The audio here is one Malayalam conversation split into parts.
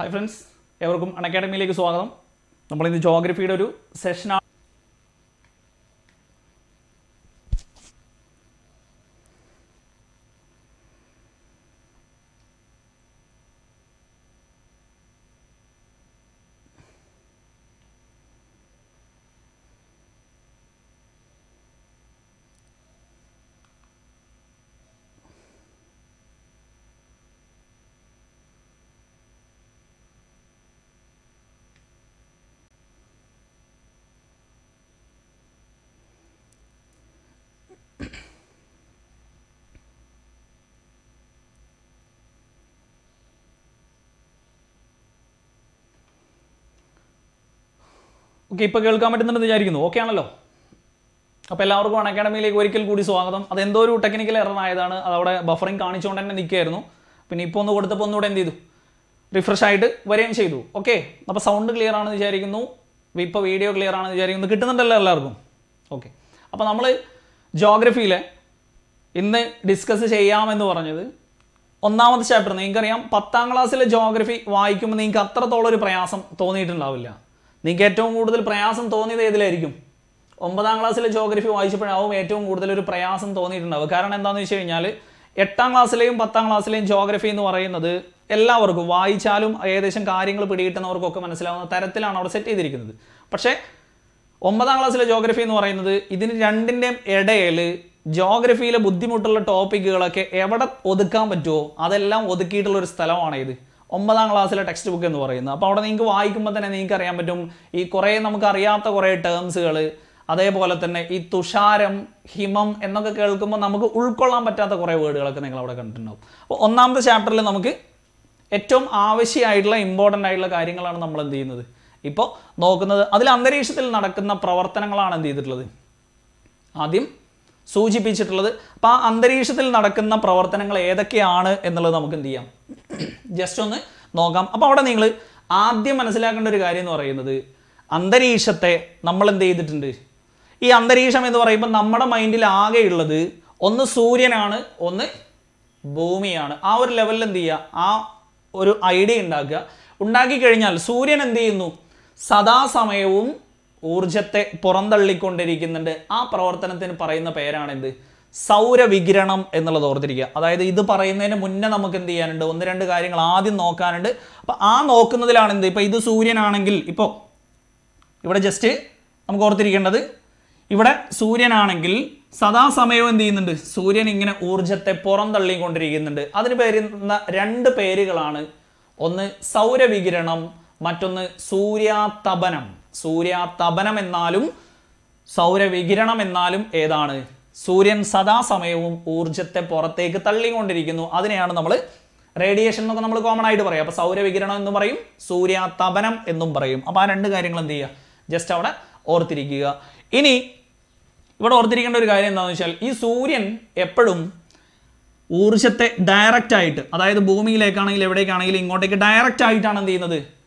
ഹായ് ഫ്രണ്ട്സ് എവർക്കും അൺ അക്കാഡമിയിലേക്ക് സ്വാഗതം. നമ്മളിന്ന് ജോഗ്രഫിയുടെ ഒരു സെഷനാണ് ഓക്കെ ഇപ്പോൾ കേൾക്കാൻ പറ്റുന്നുണ്ടെന്ന് വിചാരിക്കുന്നു. ഓക്കെ ആണല്ലോ? അപ്പോൾ എല്ലാവർക്കും അൺ അക്കാഡമിയിലേക്ക് ഒരിക്കൽ കൂടി സ്വാഗതം. അത് എന്തോ ഒരു ടെക്നിക്കൽ എറർ ആയതാണ്. അതവിടെ ബഫറിങ് കാണിച്ചുകൊണ്ട് തന്നെ നിൽക്കുകയായിരുന്നു. പിന്നെ ഇപ്പോൾ ഒന്ന് കൊടുത്തപ്പോൾ ഒന്നുകൂടെ എന്ത് ചെയ്തു? റിഫ്രഷ് ആയിട്ട് വരികയും ചെയ്തു. ഓക്കെ അപ്പോൾ സൗണ്ട് ക്ലിയർ ആണെന്ന് വിചാരിക്കുന്നു. ഇപ്പോൾ വീഡിയോ ക്ലിയർ ആണെന്ന് വിചാരിക്കുന്നു. കിട്ടുന്നുണ്ടല്ലോ എല്ലാവർക്കും. ഓക്കെ അപ്പോൾ നമ്മൾ ജോഗ്രഫിയിലെ ഇന്ന് ഡിസ്കസ് ചെയ്യാമെന്ന് പറഞ്ഞത് ഒന്നാമത്തെ ചാപ്റ്റർ നിങ്ങൾക്കറിയാം പത്താം ക്ലാസ്സിലെ ജോഗ്രഫി വായിക്കുമ്പോൾ നിങ്ങൾക്ക് അത്രത്തോളം ഒരു പ്രയാസം തോന്നിയിട്ടുണ്ടാവില്ല. നിങ്ങൾക്ക് ഏറ്റവും കൂടുതൽ പ്രയാസം തോന്നിയത് ഏതിലായിരിക്കും? ഒമ്പതാം ക്ലാസ്സിലെ ജോഗ്രഫി വായിച്ചപ്പോഴാവും ഏറ്റവും കൂടുതൽ ഒരു പ്രയാസം തോന്നിയിട്ടുണ്ടാവുക. കാരണം എന്താണെന്ന് വെച്ച് കഴിഞ്ഞാൽ എട്ടാം ക്ലാസ്സിലെയും പത്താം ക്ലാസ്സിലെയും ജോഗ്രഫി എന്ന് പറയുന്നത് എല്ലാവർക്കും വായിച്ചാലും ഏകദേശം കാര്യങ്ങൾ പിടികിട്ടുന്നവർക്കൊക്കെ മനസ്സിലാവുന്ന തരത്തിലാണ് അവിടെ സെറ്റ് ചെയ്തിരിക്കുന്നത്. പക്ഷേ ഒമ്പതാം ക്ലാസ്സിലെ ജോഗ്രഫി എന്ന് പറയുന്നത് ഇതിന് രണ്ടിന്റെയും ഇടയിൽ ജോഗ്രഫിയിലെ ബുദ്ധിമുട്ടുള്ള ടോപ്പിക്കുകളൊക്കെ എവിടെ ഒതുക്കാൻ പറ്റുമോ അതെല്ലാം ഒതുക്കിയിട്ടുള്ള ഒരു സ്ഥലമാണ് ഇത് ഒമ്പതാം ക്ലാസ്സിലെ ടെക്സ്റ്റ് ബുക്ക് എന്ന് പറയുന്നത്. അപ്പോൾ അവിടെ നിങ്ങൾക്ക് വായിക്കുമ്പോൾ തന്നെ നിങ്ങൾക്ക് അറിയാൻ പറ്റും ഈ കുറേ നമുക്ക് അറിയാത്ത കുറേ ടേംസുകൾ അതേപോലെ തന്നെ ഈ തുഷാരം ഹിമം എന്നൊക്കെ കേൾക്കുമ്പോൾ നമുക്ക് ഉൾക്കൊള്ളാൻ പറ്റാത്ത കുറേ വേർഡുകളൊക്കെ നിങ്ങൾ അവിടെ കണ്ടിട്ടുണ്ടാവും. അപ്പോൾ ഒന്നാമത്തെ ചാപ്റ്ററിൽ നമുക്ക് ഏറ്റവും ആവശ്യമായിട്ടുള്ള ഇമ്പോർട്ടന്റ് ആയിട്ടുള്ള കാര്യങ്ങളാണ് നമ്മൾ എന്ത് ചെയ്യുന്നത്. ഇപ്പോൾ നോക്കുന്നത് അതിൽ അന്തരീക്ഷത്തിൽ നടക്കുന്ന പ്രവർത്തനങ്ങളാണ് എന്ത് ചെയ്തിട്ടുള്ളത്. ആദ്യം സൂചിപ്പിച്ചിട്ടുള്ളത്. അപ്പോൾ ആ അന്തരീക്ഷത്തിൽ നടക്കുന്ന പ്രവർത്തനങ്ങൾ ഏതൊക്കെയാണ് എന്നുള്ളത് നമുക്ക് എന്ത് ചെയ്യാം? ജസ്റ്റ് ഒന്ന് നോക്കാം. അപ്പോൾ അവിടെ നിങ്ങൾ ആദ്യം മനസ്സിലാക്കേണ്ട ഒരു കാര്യം എന്ന് പറയുന്നത് അന്തരീക്ഷത്തെ നമ്മൾ എന്ത് ചെയ്തിട്ടുണ്ട്? ഈ അന്തരീക്ഷം എന്ന് പറയുമ്പോൾ നമ്മുടെ മൈൻഡിൽ ആകെയുള്ളത് ഒന്ന് സൂര്യനാണ് ഒന്ന് ഭൂമിയാണ്. ആ ഒരു ലെവലിൽ എന്ത് ചെയ്യുക? ആ ഒരു ഐഡിയ ഉണ്ടാക്കുക. ഉണ്ടാക്കി കഴിഞ്ഞാൽ സൂര്യൻ എന്ത് ചെയ്യുന്നു? സദാസമയവും ഊർജത്തെ പുറന്തള്ളിക്കൊണ്ടിരിക്കുന്നുണ്ട്. ആ പ്രവർത്തനത്തിന് പറയുന്ന പേരാണെന്ത്? സൗരവികിരണം എന്നുള്ളത് ഓർത്തിരിക്കുക. അതായത് ഇത് പറയുന്നതിന് മുന്നേ നമുക്ക് എന്ത് ചെയ്യാനുണ്ട്? ഒന്ന് രണ്ട് കാര്യങ്ങൾ ആദ്യം നോക്കാനുണ്ട്. അപ്പോൾ ആ നോക്കുന്നതിലാണ് എന്ത് ഇപ്പോൾ ഇത് സൂര്യനാണെങ്കിൽ ഇപ്പോ ഇവിടെ ജസ്റ്റ് നമുക്ക് ഓർത്തിരിക്കേണ്ടത് ഇവിടെ സൂര്യനാണെങ്കിൽ സദാസമയവും എന്ത് ചെയ്യുന്നുണ്ട്? സൂര്യൻ ഇങ്ങനെ ഊർജത്തെ പുറന്തള്ളിക്കൊണ്ടിരിക്കുന്നുണ്ട്. അതിന് പേരുന്ന രണ്ട് പേരുകളാണ്. ഒന്ന് സൗരവികിരണം മറ്റൊന്ന് സൂര്യാതപനം. സൂര്യാതപനം എന്നാലും സൗരവികിരണം എന്നാലും ഏതാണ്? സൂര്യൻ സദാസമയവും ഊർജത്തെ പുറത്തേക്ക് തള്ളിക്കൊണ്ടിരിക്കുന്നു. അതിനെയാണ് നമ്മൾ റേഡിയേഷൻ എന്നൊക്കെ നമ്മൾ കോമൺ ആയിട്ട് പറയും. അപ്പോൾ സൗരവികിരണം എന്ന് പറയും സൂര്യാതപനം എന്നും പറയും. അപ്പോൾ ആ രണ്ട് കാര്യങ്ങൾ എന്ത് ചെയ്യുക? ജസ്റ്റ് അവിടെ ഓർത്തിരിക്കുക. ഇനി ഇവിടെ ഓർത്തിരിക്കേണ്ട ഒരു കാര്യം എന്താണെന്ന് വെച്ചാൽ ഈ സൂര്യൻ എപ്പോഴും ഊർജത്തെ ഡയറക്റ്റ് ആയിട്ട് അതായത് ഭൂമിയിലേക്കാണെങ്കിൽ എവിടേക്കാണെങ്കിലും ഇങ്ങോട്ടേക്ക് ഡയറക്റ്റ് ആയിട്ടാണ് എന്ത് ചെയ്യുന്നത്?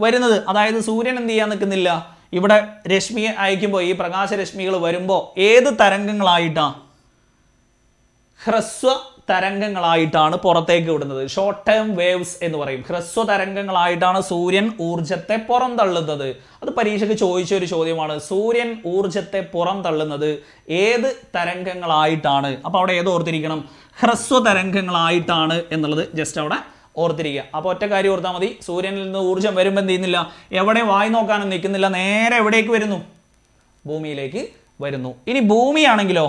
വരുന്നത്. അതായത് സൂര്യൻ എന്ത് ചെയ്യാൻ നിൽക്കുന്നില്ല? ഇവിടെ രശ്മി അയക്കുമ്പോൾ ഈ പ്രകാശരശ്മികൾ വരുമ്പോൾ ഏത് തരംഗങ്ങളായിട്ടാണ് ഹ്രസ്വ തരംഗങ്ങളായിട്ടാണ് പുറത്തേക്ക് വിടുന്നത്. ഷോർട്ട് ടേം വേവ്സ് എന്ന് പറയും. ഹ്രസ്വ തരംഗങ്ങളായിട്ടാണ് സൂര്യൻ ഊർജത്തെ പുറന്തള്ളുന്നത് അത് പരീക്ഷയ്ക്ക് ചോദിച്ച ഒരു ചോദ്യമാണ്. സൂര്യൻ ഊർജത്തെ പുറന്തള്ളുന്നത് ഏത് തരംഗങ്ങളായിട്ടാണ്? അപ്പോൾ അവിടെ ഏത് ഓർത്തിരിക്കണം? ഹ്രസ്വ തരംഗങ്ങളായിട്ടാണ് എന്നുള്ളത് ജസ്റ്റ് അവിടെ ഓർത്തിരിക്കുക. അപ്പോൾ ഒറ്റ കാര്യം ഓർത്താൽ മതി. സൂര്യനിൽ നിന്ന് ഊർജം വരുമ്പോൾ എന്ത് ചെയ്യുന്നില്ല? എവിടെ വായി നോക്കാനും നിൽക്കുന്നില്ല. നേരെ എവിടേക്ക് വരുന്നു? ഭൂമിയിലേക്ക് വരുന്നു. ഇനി ഭൂമിയാണെങ്കിലോ?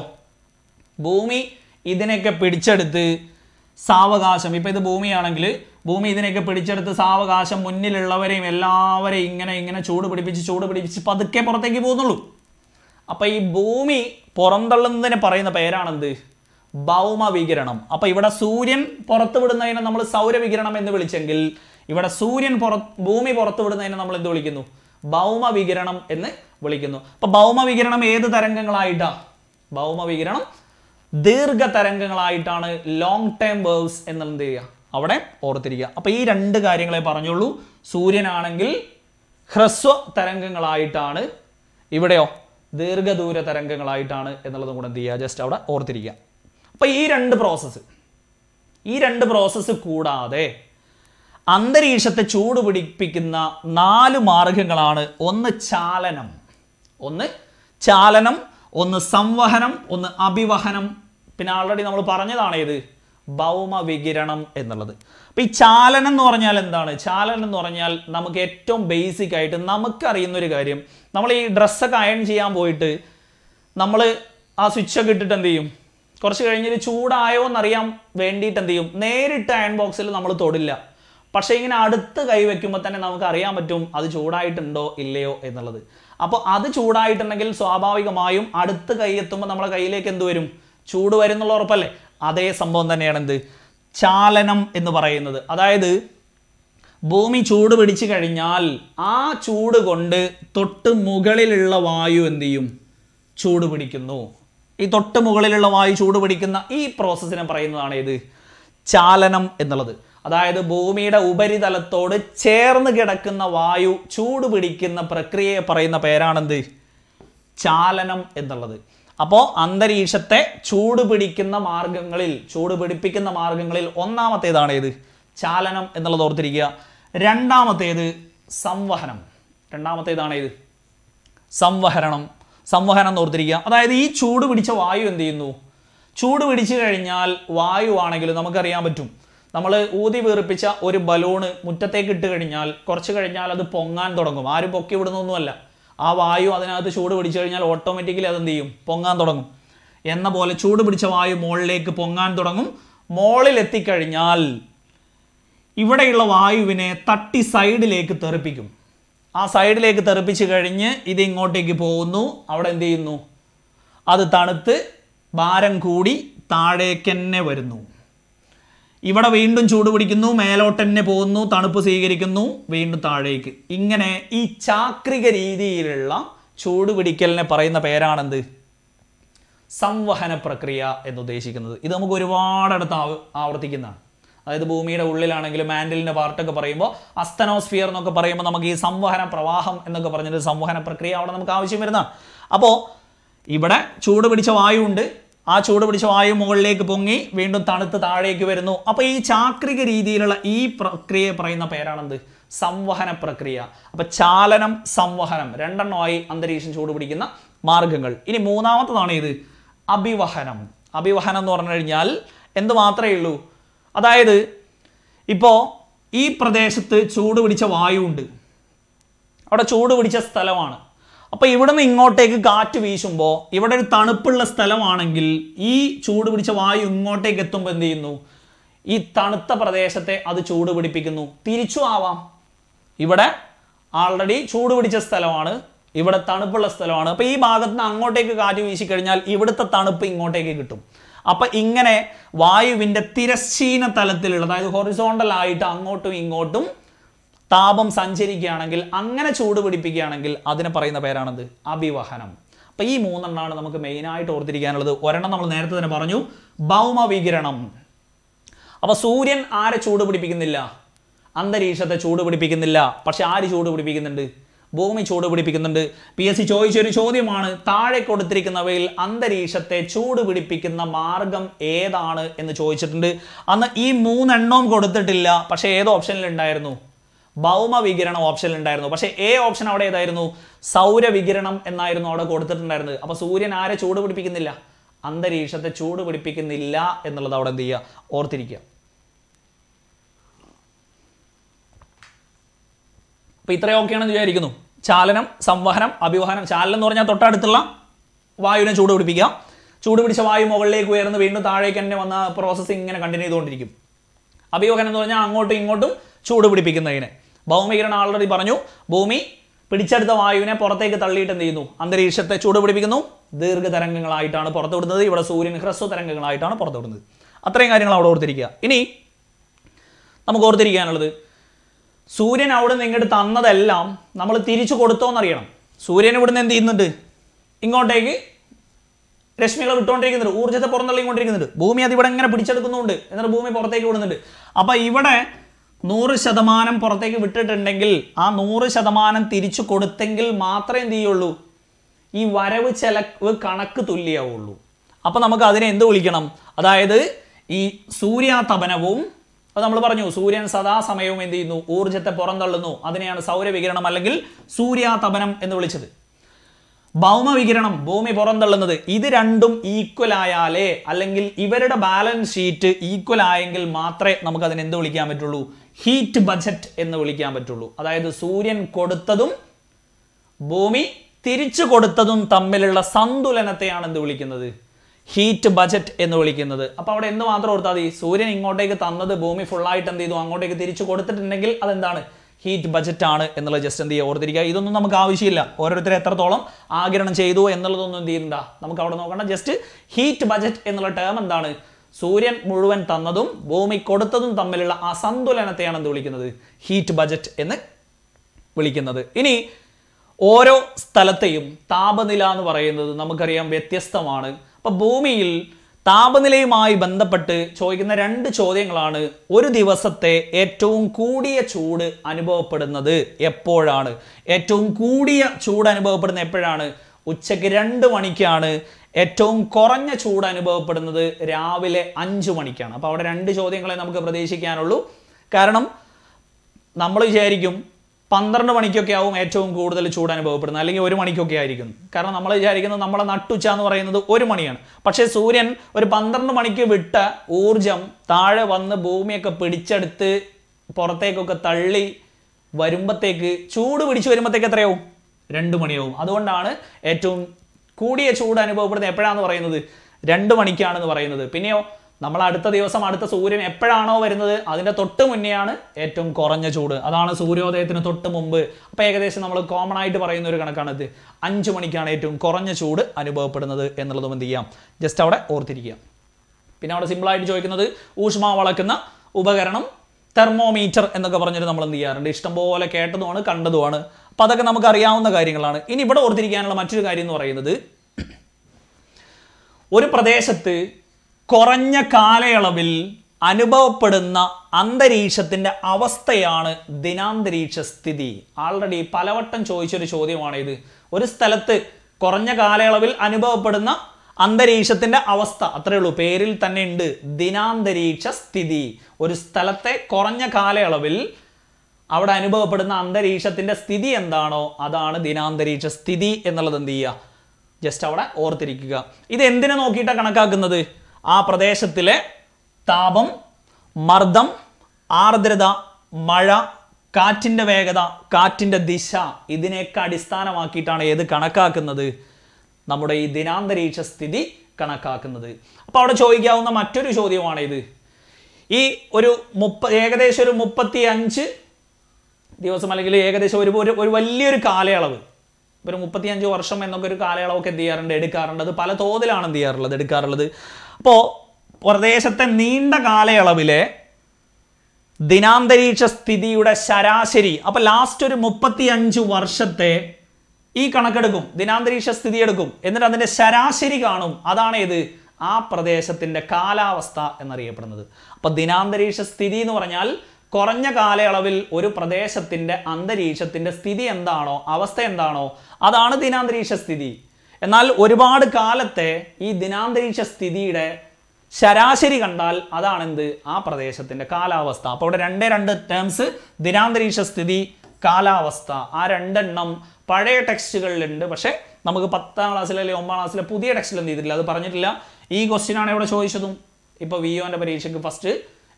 ഭൂമി ഇതിനെയൊക്കെ പിടിച്ചെടുത്ത് സാവകാശം. ഇപ്പം ഇത് ഭൂമിയാണെങ്കിൽ ഭൂമി ഇതിനെയൊക്കെ പിടിച്ചെടുത്ത് സാവകാശം മുന്നിലുള്ളവരെയും എല്ലാവരെയും ഇങ്ങനെ ഇങ്ങനെ ചൂട് പിടിപ്പിച്ച് ചൂട് പിടിപ്പിച്ച് പതുക്കെ പുറത്തേക്ക് പോകുന്നുള്ളൂ. അപ്പം ഈ ഭൂമി പുറന്തള്ളുന്നതിന് പറയുന്ന പേരാണെന്ത്? ഭൗമവികിരണം. അപ്പോൾ ഇവിടെ സൂര്യൻ പുറത്തു വിടുന്നതിനെ നമ്മൾ സൗരവികിരണം എന്ന് വിളിച്ചെങ്കിൽ ഇവിടെ സൂര്യൻ പുറ ഭൂമി പുറത്തു വിടുന്നതിനെ നമ്മൾ എന്ത് വിളിക്കുന്നു? ഭൗമവികിരണം എന്ന് വിളിക്കുന്നു. അപ്പം ഭൗമവികിരണം ഏത് തരംഗങ്ങളായിട്ടാ? ഭൗമവികിരണം ദീർഘതരംഗങ്ങളായിട്ടാണ് ലോങ് ടേം വേവ്സ് എന്നുള്ളത് ചെയ്യുക? അവിടെ ഓർത്തിരിക്കുക. അപ്പോൾ ഈ രണ്ട് കാര്യങ്ങളെ പറഞ്ഞുള്ളൂ. സൂര്യനാണെങ്കിൽ ഹ്രസ്വ തരംഗങ്ങളായിട്ടാണ് ഇവിടെയോ ദീർഘദൂര തരംഗങ്ങളായിട്ടാണ് എന്നുള്ളതും കൂടെ എന്ത് ചെയ്യുക? ജസ്റ്റ് അവിടെ ഓർത്തിരിക്കുക. അപ്പോൾ ഈ രണ്ട് പ്രോസസ്സ് ഈ രണ്ട് പ്രോസസ്സ് കൂടാതെ അന്തരീക്ഷത്തെ ചൂട് പിടിപ്പിക്കുന്ന നാല് മാർഗങ്ങളാണ്. ഒന്ന് ചാലനം. ഒന്ന് ചാലനം ഒന്ന് സംവഹനം ഒന്ന് അഭിവഹനം. പിന്നെ ആൾറെഡി നമ്മൾ പറഞ്ഞതാണ് ഇത് ഭൗമ വികിരണം എന്നുള്ളത്. അപ്പം ഈ ചാലനം എന്ന് പറഞ്ഞാൽ എന്താണ്? ചാലനം എന്ന് പറഞ്ഞാൽ നമുക്ക് ഏറ്റവും ബേസിക് ആയിട്ട് നമുക്കറിയുന്ന ഒരു കാര്യം. നമ്മൾ ഈ ഡ്രസ്സൊക്കെ അയൺ ചെയ്യാൻ പോയിട്ട് നമ്മൾ ആ സ്വിച്ചൊക്കെ ഇട്ടിട്ട് എന്ത് ചെയ്യും? കുറച്ച് കഴിഞ്ഞിട്ട് ചൂടായോ എന്നറിയാൻ വേണ്ടിയിട്ട് എന്ത് ചെയ്യും? നേരിട്ട് അയൺ ബോക്സിൽ നമ്മൾ തൊടില്ല. പക്ഷേ ഇങ്ങനെ അടുത്ത് കൈവയ്ക്കുമ്പോൾ തന്നെ നമുക്ക് അറിയാൻ പറ്റും അത് ചൂടായിട്ടുണ്ടോ ഇല്ലയോ എന്നുള്ളത്. അപ്പോൾ അത് ചൂടായിട്ടുണ്ടെങ്കിൽ സ്വാഭാവികമായും അടുത്ത് കൈ എത്തുമ്പോൾ നമ്മളെ കയ്യിലേക്ക് എന്ത് വരും? ചൂട് വരും എന്നുള്ള ഉറപ്പല്ലേ? അതേ സംഭവം തന്നെയാണ് എന്ത്? ചാലനം എന്ന് പറയുന്നത്. അതായത് ഭൂമി ചൂട് പിടിച്ചു കഴിഞ്ഞാൽ ആ ചൂട് കൊണ്ട് തൊട്ട് മുകളിലുള്ള വായു എന്ത് ചെയ്യും? ചൂട് പിടിക്കുന്നു. ഈ തൊട്ട് മുകളിലുള്ള വായു ചൂട് പിടിക്കുന്ന ഈ പ്രോസസ്സിനെ പറയുന്നതാണ് ഏത്? ചാലനം എന്നുള്ളത്. അതായത് ഭൂമിയുടെ ഉപരിതലത്തോട് ചേർന്ന് കിടക്കുന്ന വായു ചൂട് പിടിക്കുന്ന പ്രക്രിയയെ പറയുന്ന പേരാണെന്ത്? ചാലനം എന്നുള്ളത്. അപ്പോൾ അന്തരീക്ഷത്തെ ചൂട് പിടിക്കുന്ന മാർഗങ്ങളിൽ ചൂട് പിടിപ്പിക്കുന്ന മാർഗങ്ങളിൽ ഒന്നാമത്തേതാണ് ഏത്? ചാലനം എന്നുള്ളത് ഓർത്തിരിക്കുക. രണ്ടാമത്തേത് സംവഹനം. രണ്ടാമത്തേതാണ് ഏത്? സംവഹരണം. സംവഹനം ഓർത്തിരിക്കുക. അതായത് ഈ ചൂട് പിടിച്ച വായു എന്ത് ചെയ്യുന്നു? ചൂട് പിടിച്ചു കഴിഞ്ഞാൽ വായു ആണെങ്കിലും നമുക്കറിയാൻ പറ്റും. നമ്മൾ ഊതി വീർപ്പിച്ച ഒരു ബലൂണ് മുറ്റത്തേക്ക് ഇട്ട് കഴിഞ്ഞാൽ കുറച്ച് കഴിഞ്ഞാൽ അത് പൊങ്ങാൻ തുടങ്ങും. ആരും പൊക്കി വിടുന്നൊന്നുമല്ല. ആ വായു അതിനകത്ത് ചൂട് പിടിച്ചു കഴിഞ്ഞാൽ ഓട്ടോമാറ്റിക്കലി അതെന്ത് ചെയ്യും? പൊങ്ങാൻ തുടങ്ങും. എന്ന പോലെ ചൂട് പിടിച്ച വായു മുകളിലേക്ക് പൊങ്ങാൻ തുടങ്ങും. മോളിൽ എത്തിക്കഴിഞ്ഞാൽ ഇവിടെയുള്ള വായുവിനെ തട്ടി സൈഡിലേക്ക് തെറിപ്പിക്കും. ആ സൈഡിലേക്ക് തെറിപ്പിച്ച് കഴിഞ്ഞ് ഇത് ഇങ്ങോട്ടേക്ക് പോകുന്നു. അവിടെ എന്ത് ചെയ്യുന്നു? അത് തണുത്ത് ഭാരം കൂടി താഴേക്ക് തന്നെ വരുന്നു. ഇവിടെ വീണ്ടും ചൂട് പിടിക്കുന്നു മേലോട്ട് തന്നെ പോകുന്നു തണുപ്പ് സ്വീകരിക്കുന്നു വീണ്ടും താഴേക്ക്. ഇങ്ങനെ ഈ ചാക്രിക രീതിയിലുള്ള ചൂട് പിടിക്കലിനെ പറയുന്ന പേരാണെന്ത്? സംവഹന പ്രക്രിയ എന്ന് ഉദ്ദേശിക്കുന്നത്. ഇത് നമുക്ക് ഒരുപാടടുത്ത് ആവ ആവർത്തിക്കുന്നതാണ്. അതായത് ഭൂമിയുടെ ഉള്ളിലാണെങ്കിലും മാൻഡലിന്റെ പാർട്ടൊക്കെ പറയുമ്പോൾ അസ്തനോസ്ഫിയർ എന്നൊക്കെ പറയുമ്പോൾ നമുക്ക് ഈ സംവഹന പ്രവാഹം എന്നൊക്കെ പറഞ്ഞിട്ട് സംവഹന പ്രക്രിയ അവിടെ നമുക്ക് ആവശ്യം വരുന്നതാണ്. അപ്പോൾ ഇവിടെ ചൂട് പിടിച്ച വായു ഉണ്ട്. ആ ചൂട് പിടിച്ച വായു മുകളിലേക്ക് പൊങ്ങി വീണ്ടും തണുത്ത് താഴേക്ക് വരുന്നു. അപ്പോൾ ഈ ചാക്രിക രീതിയിലുള്ള ഈ പ്രക്രിയയെ പറയുന്ന പേരാണെന്ത്? സംവഹന പ്രക്രിയ. അപ്പോൾ ചാലനം സംവഹനം രണ്ടെണ്ണമായി അന്തരീക്ഷം ചൂട് പിടിക്കുന്ന മാർഗങ്ങൾ. ഇനി മൂന്നാമത്തതാണ് ഇത് അഭിവഹനം. അഭിവഹനം എന്ന് പറഞ്ഞു കഴിഞ്ഞാൽ എന്ത് മാത്രമേ ഉള്ളൂ? അതായത് ഇപ്പോൾ ഈ പ്രദേശത്ത് ചൂട് പിടിച്ച വായുണ്ട് അവിടെ ചൂട് പിടിച്ച സ്ഥലമാണ്. അപ്പോൾ ഇവിടെ നിന്ന് ഇങ്ങോട്ടേക്ക് കാറ്റ് വീശുമ്പോൾ ഇവിടെ ഒരു തണുപ്പുള്ള സ്ഥലമാണെങ്കിൽ ഈ ചൂട് പിടിച്ച വായു ഇങ്ങോട്ടേക്ക് എത്തുമ്പോൾ എന്ത് ചെയ്യുന്നു? ഈ തണുത്ത പ്രദേശത്തെ അത് ചൂട് പിടിപ്പിക്കുന്നു. തിരിച്ചു ആവാം. ഇവിടെ ആൾറെഡി ചൂട് പിടിച്ച സ്ഥലമാണ്. ഇവിടെ തണുപ്പുള്ള സ്ഥലമാണ്. അപ്പോൾ ഈ ഭാഗത്ത് നിന്ന് അങ്ങോട്ടേക്ക് കാറ്റ് വീശിക്കഴിഞ്ഞാൽ ഇവിടുത്തെ തണുപ്പ് ഇങ്ങോട്ടേക്ക് കിട്ടും. അപ്പം ഇങ്ങനെ വായുവിന്റെ തിരശ്ചീന തലത്തിലുള്ള അതായത് ഹൊറിസോണ്ടൽ ആയിട്ട് അങ്ങോട്ടും ഇങ്ങോട്ടും താപം സഞ്ചരിക്കുകയാണെങ്കിൽ അങ്ങനെ ചൂട് പിടിപ്പിക്കുകയാണെങ്കിൽ അതിനെ പറയുന്ന പേരാണത് അഭിവഹനം. അപ്പം ഈ മൂന്നെണ്ണമാണ് നമുക്ക് മെയിനായിട്ട് ഓർത്തിരിക്കാനുള്ളത്. ഒരെണ്ണം നമ്മൾ നേരത്തെ തന്നെ പറഞ്ഞു ഭൗമവികിരണം. അപ്പോൾ സൂര്യൻ ആരെ ചൂട് പിടിപ്പിക്കുന്നില്ല? അന്തരീക്ഷത്തെ ചൂട് പിടിപ്പിക്കുന്നില്ല. പക്ഷെ ആര് ചൂട് പിടിപ്പിക്കുന്നുണ്ട്? ഭൂമി ചൂട് പിടിപ്പിക്കുന്നുണ്ട്. പി എസ് സി ചോദിച്ചൊരു ചോദ്യമാണ് താഴെ കൊടുത്തിരിക്കുന്നവയിൽ അന്തരീക്ഷത്തെ ചൂട് പിടിപ്പിക്കുന്ന മാർഗം ഏതാണ് എന്ന് ചോദിച്ചിട്ടുണ്ട്. അന്ന് ഈ മൂന്നെണ്ണവും കൊടുത്തിട്ടില്ല പക്ഷേ ഏത് ഓപ്ഷനിലുണ്ടായിരുന്നു ഭൗമവികിരണം ഓപ്ഷനിൽ ഉണ്ടായിരുന്നു. പക്ഷേ എ ഓപ്ഷൻ അവിടെ ഏതായിരുന്നു? സൗരവികിരണം എന്നായിരുന്നു അവിടെ കൊടുത്തിട്ടുണ്ടായിരുന്നത്. അപ്പോൾ സൂര്യൻ ആരെ ചൂട് പിടിപ്പിക്കുന്നില്ല? അന്തരീക്ഷത്തെ ചൂട് പിടിപ്പിക്കുന്നില്ല എന്നുള്ളത് അവിടെ എന്ത് ചെയ്യുക? ഓർത്തിരിക്കുക. അപ്പോൾ ഇത്രയൊക്കെയാണെന്ന് വിചാരിക്കുന്നു. ചാലനം സംവഹനം അഭിവഹനം. ചാലനം എന്ന് പറഞ്ഞാൽ തൊട്ടടുത്തുള്ള വായുവിനെ ചൂട് പിടിപ്പിക്കുക. ചൂട് പിടിച്ച വായു മുകളിലേക്ക് ഉയർന്ന് വീണ്ടും താഴേക്ക് തന്നെ വന്ന പ്രോസസ്സ് ഇങ്ങനെ കണ്ടിന്യൂ ചെയ്തുകൊണ്ടിരിക്കും. അഭിവഹനം എന്ന് പറഞ്ഞാൽ അങ്ങോട്ടും ഇങ്ങോട്ടും ചൂട് പിടിപ്പിക്കുന്നതിനെ. ഭൗമികരണം ആൾറെഡി പറഞ്ഞു. ഭൂമി പിടിച്ചെടുത്ത വായുവിനെ പുറത്തേക്ക് തള്ളിയിട്ട് എന്ത് ചെയ്യുന്നു? അന്തരീക്ഷത്തെ ചൂട് പിടിപ്പിക്കുന്നു. ദീർഘതരംഗങ്ങളായിട്ടാണ് പുറത്തുവിടുന്നത് ഇവിടെ സൂര്യൻ ഹ്രസ്വ തരംഗങ്ങളായിട്ടാണ് പുറത്തുവിടുന്നത് അത്രയും കാര്യങ്ങൾ അവിടെ ഓർത്തിരിക്കുക. ഇനി നമുക്ക് ഓർത്തിരിക്കാനുള്ളത് സൂര്യൻ അവിടെ നിന്ന് ഇങ്ങോട്ട് തന്നതെല്ലാം നമ്മൾ തിരിച്ചു കൊടുത്തോന്നറിയണം. സൂര്യൻ ഇവിടുന്ന് എന്ത് ചെയ്യുന്നുണ്ട്? ഇങ്ങോട്ടേക്ക് രശ്മികൾ വിട്ടുകൊണ്ടിരിക്കുന്നുണ്ട് ഊർജത്തെ പുറന്തള്ളിക്കൊണ്ടിരിക്കുന്നുണ്ട്. ഭൂമി അത് ഇവിടെ ഇങ്ങനെ പിടിച്ചെടുക്കുന്നുണ്ട്. എന്നിട്ട് ഭൂമി പുറത്തേക്ക് വിടുന്നുണ്ട്. അപ്പം ഇവിടെ നൂറ് ശതമാനം പുറത്തേക്ക് വിട്ടിട്ടുണ്ടെങ്കിൽ ആ നൂറ് ശതമാനം തിരിച്ചു കൊടുത്തെങ്കിൽ മാത്രമേ എന്ത് ചെയ്യുള്ളൂ? ഈ വരവ് ചെലവ് കണക്ക് തുല്യാവുള്ളൂ. അപ്പം നമുക്ക് അതിനെ എന്ത് വിളിക്കണം? അതായത് ഈ സൂര്യാതപനവും അത് നമ്മൾ പറഞ്ഞു സൂര്യൻ സദാസമയവും എന്ത് ചെയ്യുന്നു? ഊർജത്തെ പുറന്തള്ളുന്നു. അതിനെയാണ് സൗരവികിരണം അല്ലെങ്കിൽ സൂര്യാതപനം എന്ന് വിളിച്ചത്. ഭൗമവികിരണം ഭൂമി പുറന്തള്ളുന്നത് ഇത് രണ്ടും ഈക്വൽ ആയാലേ അല്ലെങ്കിൽ ഇവരുടെ ബാലൻസ് ഷീറ്റ് ഈക്വൽ ആയെങ്കിൽ മാത്രമേ നമുക്ക് അതിന് എന്ത് വിളിക്കാൻ പറ്റുള്ളൂ? ഹീറ്റ് ബജറ്റ് എന്ന് വിളിക്കാൻ പറ്റുള്ളൂ. അതായത് സൂര്യൻ കൊടുത്തതും ഭൂമി തിരിച്ചു കൊടുത്തതും തമ്മിലുള്ള സന്തുലനത്തെയാണ് എന്ത് വിളിക്കുന്നത്? ഹീറ്റ് ബജറ്റ് എന്ന് വിളിക്കുന്നത്. അപ്പോൾ അവിടെ എന്ത് മാത്രം ഓർത്താൽ മതി? സൂര്യൻ ഇങ്ങോട്ടേക്ക് തന്നത് ഭൂമി ഫുള്ളായിട്ട് എന്ത് ചെയ്തു? അങ്ങോട്ടേക്ക് തിരിച്ചു കൊടുത്തിട്ടുണ്ടെങ്കിൽ അതെന്താണ്? ഹീറ്റ് ബജറ്റ് ആണ് എന്നുള്ളത് ജസ്റ്റ് എന്ത് ചെയ്യുക? ഓർത്തിരിക്കുക. ഇതൊന്നും നമുക്ക് ആവശ്യമില്ല. ഓരോരുത്തർ എത്രത്തോളം ആഗിരണം ചെയ്തു എന്നുള്ളതൊന്നും എന്ത് ചെയ്യുന്നില്ല. നമുക്ക് അവിടെ നോക്കണം ജസ്റ്റ് ഹീറ്റ് ബജറ്റ് എന്നുള്ള ടേം എന്താണ്? സൂര്യൻ മുഴുവൻ തന്നതും ഭൂമി കൊടുത്തതും തമ്മിലുള്ള അസന്തുലനത്തെയാണ് എന്ത് വിളിക്കുന്നത്? ഹീറ്റ് ബജറ്റ് എന്ന് വിളിക്കുന്നത്. ഇനി ഓരോ സ്ഥലത്തെയും താപനില എന്ന് പറയുന്നത് നമുക്കറിയാം വ്യത്യസ്തമാണ്. അപ്പൊ ഭൂമിയിൽ താപനിലയുമായി ബന്ധപ്പെട്ട് ചോദിക്കുന്ന രണ്ട് ചോദ്യങ്ങളാണ് ഒരു ദിവസത്തെ ഏറ്റവും കൂടിയ ചൂട് അനുഭവപ്പെടുന്നത് എപ്പോഴാണ്? ഏറ്റവും കൂടിയ ചൂട് അനുഭവപ്പെടുന്നത് എപ്പോഴാണ്? ഉച്ചയ്ക്ക് രണ്ട് മണിക്കാണ്. ഏറ്റവും കുറഞ്ഞ ചൂട് അനുഭവപ്പെടുന്നത് രാവിലെ അഞ്ച് മണിക്കാണ്. അപ്പോൾ അവിടെ രണ്ട് ചോദ്യങ്ങളെ നമുക്ക് പ്രതീക്ഷിക്കാനുള്ളൂ. കാരണം നമ്മൾ വിചാരിക്കും പന്ത്രണ്ട് മണിക്കൊക്കെ ആവും ഏറ്റവും കൂടുതൽ ചൂട് അനുഭവപ്പെടുന്നത് അല്ലെങ്കിൽ ഒരു മണിക്കൊക്കെ ആയിരിക്കും കാരണം നമ്മൾ വിചാരിക്കുന്നത് നമ്മളെ നട്ടുച്ച എന്ന് പറയുന്നത് ഒരു മണിയാണ്. പക്ഷേ സൂര്യൻ ഒരു പന്ത്രണ്ട് മണിക്ക് വിട്ട ഊർജം താഴെ വന്ന് ഭൂമിയൊക്കെ പിടിച്ചെടുത്ത് പുറത്തേക്കൊക്കെ തള്ളി വരുമ്പത്തേക്ക് ചൂട് പിടിച്ച് വരുമ്പത്തേക്ക് എത്രയാവും? രണ്ട് മണിയാവും. അതുകൊണ്ടാണ് ഏറ്റവും കൂടിയ ചൂട് അനുഭവപ്പെടുന്നത് എപ്പോഴാന്ന് പറയുന്നത്? രണ്ട് മണിക്കാണെന്ന് പറയുന്നത്. പിന്നെയോ നമ്മൾ അടുത്ത ദിവസം അടുത്ത സൂര്യൻ എപ്പോഴാണോ വരുന്നത് അതിന്റെ തൊട്ട് മുന്നെയാണ് ഏറ്റവും കുറഞ്ഞ ചൂട്. അതാണ് സൂര്യോദയത്തിന് തൊട്ട് മുമ്പ്. അപ്പോൾ ഏകദേശം നമ്മൾ കോമൺ ആയിട്ട് പറയുന്ന ഒരു കണക്കാണിത് അഞ്ച് മണിക്കാണ് ഏറ്റവും കുറഞ്ഞ ചൂട് അനുഭവപ്പെടുന്നത് എന്നുള്ളതും എന്ത് ചെയ്യാം? ജസ്റ്റ് അവിടെ ഓർത്തിരിക്കുക. പിന്നെ അവിടെ സിമ്പിളായിട്ട് ചോദിക്കുന്നത് ഊഷ്മാവ് വളക്കുന്ന ഉപകരണം തെർമോമീറ്റർ എന്നൊക്കെ പറഞ്ഞിട്ട് നമ്മൾ എന്ത് ചെയ്യാറുണ്ട്? ഇഷ്ടംപോലെ കേട്ടതുമാണ് കണ്ടതുമാണ്. അപ്പോൾ അതൊക്കെ നമുക്ക് അറിയാവുന്ന കാര്യങ്ങളാണ്. ഇനി ഇവിടെ ഓർത്തിരിക്കാനുള്ള മറ്റൊരു കാര്യം എന്ന് പറയുന്നത് ഒരു പ്രദേശത്ത് കുറഞ്ഞ കാലയളവിൽ അനുഭവപ്പെടുന്ന അന്തരീക്ഷത്തിന്റെ അവസ്ഥയാണ് ദിനാന്തരീക്ഷ സ്ഥിതി. ആൾറെഡി പലവട്ടം ചോദിച്ചൊരു ചോദ്യമാണ് ഇത് ഒരു സ്ഥലത്ത് കുറഞ്ഞ കാലയളവിൽ അനുഭവപ്പെടുന്ന അന്തരീക്ഷത്തിന്റെ അവസ്ഥ. അത്രയേ ഉള്ളൂ. പേരിൽ തന്നെ ഉണ്ട് ദിനാന്തരീക്ഷ സ്ഥിതി. ഒരു സ്ഥലത്തെ കുറഞ്ഞ കാലയളവിൽ അവിടെ അനുഭവപ്പെടുന്ന അന്തരീക്ഷത്തിന്റെ സ്ഥിതി എന്താണോ അതാണ് ദിനാന്തരീക്ഷ സ്ഥിതി എന്നുള്ളത് എന്ത് ചെയ്യുക? ജസ്റ്റ് അവിടെ ഓർത്തിരിക്കുക. ഇത് എന്തിനെ നോക്കിയിട്ടാണ് കണക്കാക്കുന്നത്? ആ പ്രദേശത്തിലെ താപം മർദ്ദം ആർദ്രത മഴ കാറ്റിന്റെ വേഗത കാറ്റിന്റെ ദിശ ഇതിനെയൊക്കെ അടിസ്ഥാനമാക്കിയിട്ടാണ് ഏത് കണക്കാക്കുന്നത്? നമ്മുടെ ഈ ദിനാന്തരീക്ഷ സ്ഥിതി കണക്കാക്കുന്നത്. അപ്പോൾ അവിടെ ചോദിക്കാവുന്ന മറ്റൊരു ചോദ്യമാണ് ഇത് ഈ ഒരു മുപ്പ ഏകദേശം ഒരു മുപ്പത്തി അഞ്ച് ദിവസം അല്ലെങ്കിൽ ഏകദേശം ഒരു ഒരു ഒരു വലിയൊരു കാലയളവ്. ഒരു മുപ്പത്തിയഞ്ച് വർഷം എന്നൊക്കെ ഒരു കാലയളവൊക്കെ എന്ത് ചെയ്യാറുണ്ട്? എടുക്കാറുണ്ട്. അത് പല തോതിലാണ് എന്ത് ചെയ്യാറുള്ളത്? എടുക്കാറുള്ളത് അപ്പോൾ പ്രദേശത്തെ നീണ്ട കാലയളവിലെ ദിനാന്തരീക്ഷ സ്ഥിതിയുടെ ശരാശരി അപ്പോൾ ലാസ്റ്റ് ഒരു മുപ്പത്തി അഞ്ച് വർഷത്തെ ഈ കണക്കെടുക്കും ദിനാന്തരീക്ഷ സ്ഥിതി എടുക്കും. എന്നിട്ട് അതിന്റെ ശരാശരി കാണും. അതാണ് ഏത്? ആ പ്രദേശത്തിന്റെ കാലാവസ്ഥ എന്നറിയപ്പെടുന്നത്. അപ്പോൾ ദിനാന്തരീക്ഷ സ്ഥിതി എന്ന് പറഞ്ഞാൽ കുറഞ്ഞ കാലയളവിൽ ഒരു പ്രദേശത്തിന്റെ അന്തരീക്ഷത്തിന്റെ സ്ഥിതി എന്താണോ അവസ്ഥ എന്താണോ അതാണ് ദിനാന്തരീക്ഷ സ്ഥിതി. എന്നാൽ ഒരുപാട് കാലത്തെ ഈ ദിനാന്തരീക്ഷ സ്ഥിതിയുടെ ശരാശരി കണ്ടാൽ അതാണെന്ത്? ആ പ്രദേശത്തിന്റെ കാലാവസ്ഥ. അപ്പോൾ ഇവിടെ രണ്ടേ രണ്ട് ടേംസ് ദിനാന്തരീക്ഷ സ്ഥിതി കാലാവസ്ഥ. ആ രണ്ടെണ്ണം പഴയ ടെക്സ്റ്റുകളിലുണ്ട് പക്ഷേ നമുക്ക് പത്താം ക്ലാസ്സിലെ അല്ലെങ്കിൽ ഒമ്പതാം ക്ലാസ്സിലെ പുതിയ ടെക്സ്റ്റിൽ എന്ത് ചെയ്തിട്ടില്ല? അത് പറഞ്ഞിട്ടില്ല. ഈ ക്വസ്റ്റ്യൻ ആണ് ഇവിടെ ചോദിച്ചതും. ഇപ്പോൾ വി ഒന്റെ പരീക്ഷയ്ക്ക് ഫസ്റ്റ്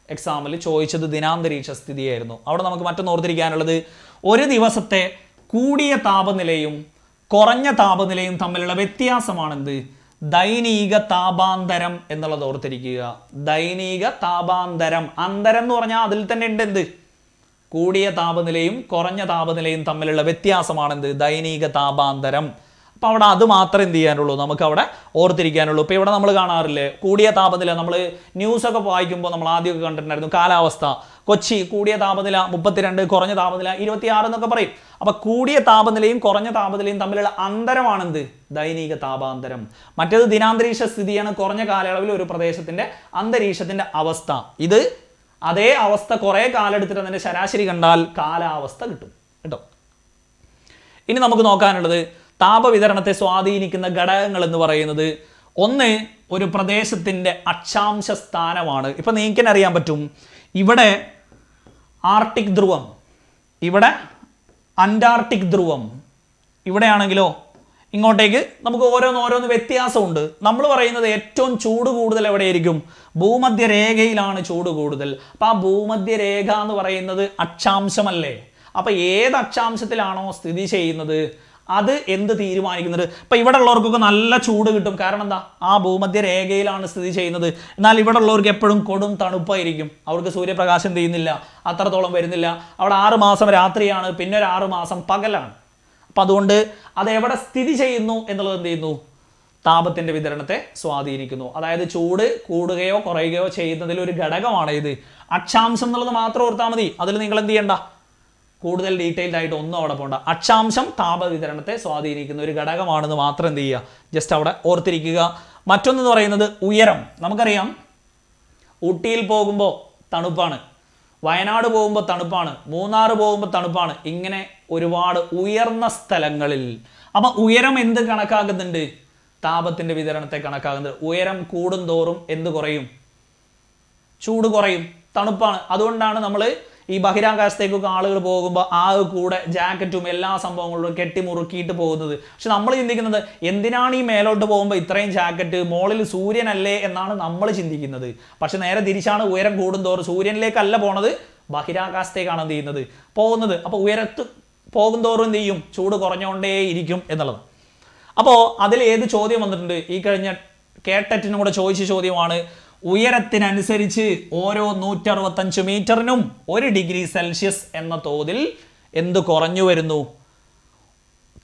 എക്സാമിൽ ചോദിച്ചത് ദിനാന്തരീക്ഷ സ്ഥിതിയായിരുന്നു. അവിടെ നമുക്ക് മറ്റൊന്ന് ഓർത്തിരിക്കാനുള്ളത്. ഒരു ദിവസത്തെ കൂടിയ താപനിലയും കുറഞ്ഞ താപനിലയും തമ്മിലുള്ള വ്യത്യാസമാണെന്ത്? ദൈനിക താപാന്തരം എന്നുള്ളത് ഓർത്തിരിക്കുക. ദൈനിക താപാന്തരം. അന്തരം എന്ന് പറഞ്ഞാൽ അതിൽ തന്നെ ഉണ്ട് എന്ത്? കൂടിയ താപനിലയും കുറഞ്ഞ താപനിലയും തമ്മിലുള്ള വ്യത്യാസമാണെന്ത്? ദൈനിക താപാന്തരം. അപ്പോൾ അവിടെ അത് മാത്രം എന്ത് ചെയ്യാനുള്ളൂ? നമുക്ക് അവിടെ ഓർത്തിരിക്കാനുള്ളൂ. ഇപ്പോൾ ഇവിടെ നമ്മൾ കാണാറില്ലേ? കൂടിയ താപനില നമ്മൾ ന്യൂസൊക്കെ വായിക്കുമ്പോൾ നമ്മൾ ആദ്യമൊക്കെ കണ്ടിട്ടുണ്ടായിരുന്നു കാലാവസ്ഥ. കൊച്ചി കൂടിയ താപനില മുപ്പത്തിരണ്ട് കുറഞ്ഞ താപനില ഇരുപത്തിയാറ് എന്നൊക്കെ പറയും. അപ്പോൾ കൂടിയ താപനിലയും കുറഞ്ഞ താപനിലയും തമ്മിലുള്ള അന്തരമാണെന്ത്? ദൈനിക താപാന്തരം. മറ്റേത് ദിനാന്തരീക്ഷ സ്ഥിതിയാണ് കുറഞ്ഞ കാലയളവിൽ ഒരു പ്രദേശത്തിന്റെ അന്തരീക്ഷത്തിന്റെ അവസ്ഥ. ഇത് അതേ അവസ്ഥ കുറേ കാലം എടുത്തിട്ട് അതിന്റെ ശരാശരി കണ്ടാൽ കാലാവസ്ഥ കിട്ടും. കേട്ടോ? ഇനി നമുക്ക് നോക്കാനുള്ളത് താപവിതരണത്തെ സ്വാധീനിക്കുന്ന ഘടകങ്ങൾ എന്ന് പറയുന്നത് ഒന്ന് ഒരു പ്രദേശത്തിന്റെ അക്ഷാംശ സ്ഥാനമാണ്. ഇപ്പം നിങ്ങൾക്ക് അറിയാൻ പറ്റും. ഇവിടെ ആർട്ടിക് ധ്രുവം ഇവിടെ അന്റാർട്ടിക് ധ്രുവം ഇവിടെയാണെങ്കിലോ ഇങ്ങോട്ടേക്ക് നമുക്ക് ഓരോന്ന് ഓരോന്ന് വ്യത്യാസമുണ്ട്. നമ്മൾ പറയുന്നത് ഏറ്റവും ചൂട് കൂടുതൽ എവിടെയായിരിക്കും? ഭൂമധ്യരേഖയിലാണ് ചൂട് കൂടുതൽ. അപ്പം ആ ഭൂമധ്യരേഖ എന്ന് പറയുന്നത് അക്ഷാംശമല്ലേ? അപ്പം ഏത് അക്ഷാംശത്തിലാണോ സ്ഥിതി ചെയ്യുന്നത്? അത് എന്ത് തീരുമാനിക്കുന്നത്? ഇപ്പം ഇവിടെ ഉള്ളവർക്കൊക്കെ നല്ല ചൂട് കിട്ടും. കാരണം എന്താ? ആ ഭൂമധ്യ രേഖയിലാണ് സ്ഥിതി ചെയ്യുന്നത്. എന്നാൽ ഇവിടെ ഉള്ളവർക്ക് എപ്പോഴും കൊടും തണുപ്പായിരിക്കും. അവർക്ക് സൂര്യപ്രകാശം ചെയ്യുന്നില്ല? അത്രത്തോളം വരുന്നില്ല. അവിടെ ആറ് മാസം രാത്രിയാണ്. പിന്നെ ഒരു ആറ് മാസം പകലാണ്. അപ്പം അതുകൊണ്ട് അത് എവിടെ സ്ഥിതി ചെയ്യുന്നു എന്നുള്ളത് എന്ത് ചെയ്യുന്നു? താപത്തിന്റെ വിതരണത്തെ സ്വാധീനിക്കുന്നു. അതായത് ചൂട് കൂടുകയോ കുറയുകയോ ചെയ്യുന്നതിൽ ഒരു ഘടകമാണ് ഇത് അക്ഷാംശം എന്നുള്ളത് മാത്രം ഓർത്താൽ മതി. അതിൽ നിങ്ങൾ എന്ത് ചെയ്യണ്ട? കൂടുതൽ ഡീറ്റെയിൽഡ് ആയിട്ട് ഒന്നും അവിടെ പോണ്ട. അക്ഷാംശം താപവിതരണത്തെ സ്വാധീനിക്കുന്ന ഒരു ഘടകമാണെന്ന് മാത്രം എന്ത് ചെയ്യുക? ജസ്റ്റ് അവിടെ ഓർത്തിരിക്കുക. മറ്റൊന്നെന്ന് പറയുന്നത് ഉയരം. നമുക്കറിയാം ഊട്ടിയിൽ പോകുമ്പോൾ തണുപ്പാണ്. വയനാട് പോകുമ്പോൾ തണുപ്പാണ്. മൂന്നാർ പോകുമ്പോൾ തണുപ്പാണ്. ഇങ്ങനെ ഒരുപാട് ഉയർന്ന സ്ഥലങ്ങളിൽ. അപ്പം ഉയരം എന്ത് കണക്കാക്കുന്നുണ്ട്? താപത്തിന്റെ വിതരണത്തെ കണക്കാക്കുന്നത് ഉയരം കൂടുന്തോറും എന്ത് കുറയും? ചൂട് കുറയും. തണുപ്പാണ്. അതുകൊണ്ടാണ് നമ്മൾ ഈ ബഹിരാകാശത്തേക്കൊക്കെ ആളുകൾ പോകുമ്പോൾ ആ കൂടെ ജാക്കറ്റും എല്ലാ സംഭവങ്ങളും കെട്ടി മുറുക്കിയിട്ട് പോകുന്നത്. പക്ഷെ നമ്മൾ ചിന്തിക്കുന്നത് എന്തിനാണ് ഈ മേലോട്ട് പോകുമ്പോൾ ഇത്രയും ജാക്കറ്റ് മോളിൽ സൂര്യനല്ലേ എന്നാണ് നമ്മൾ ചിന്തിക്കുന്നത്. പക്ഷെ നേരെ തിരിച്ചാണ് ഉയരം കൂടുന്തോറും സൂര്യനിലേക്കല്ല പോണത് ബഹിരാകാശത്തേക്കാണ് എന്ത് ചെയ്യുന്നത്? പോകുന്നത്. അപ്പോൾ ഉയരത്ത് പോകുന്തോറും എന്ത് ചെയ്യും? ചൂട് കുറഞ്ഞുകൊണ്ടേയിരിക്കും എന്നുള്ളത്. അപ്പോൾ അതിൽ ഏത് ചോദ്യം വന്നിട്ടുണ്ട്? ഈ കഴിഞ്ഞ കേട്ടറ്റിനും കൂടെ ചോദിച്ച ചോദ്യമാണ് ഉയരത്തിനനുസരിച്ച് ഓരോ നൂറ്ററുപത്തഞ്ച് മീറ്ററിനും ഒരു ഡിഗ്രി സെൽഷ്യസ് എന്ന തോതിൽ എന്ത് കുറഞ്ഞു വരുന്നു?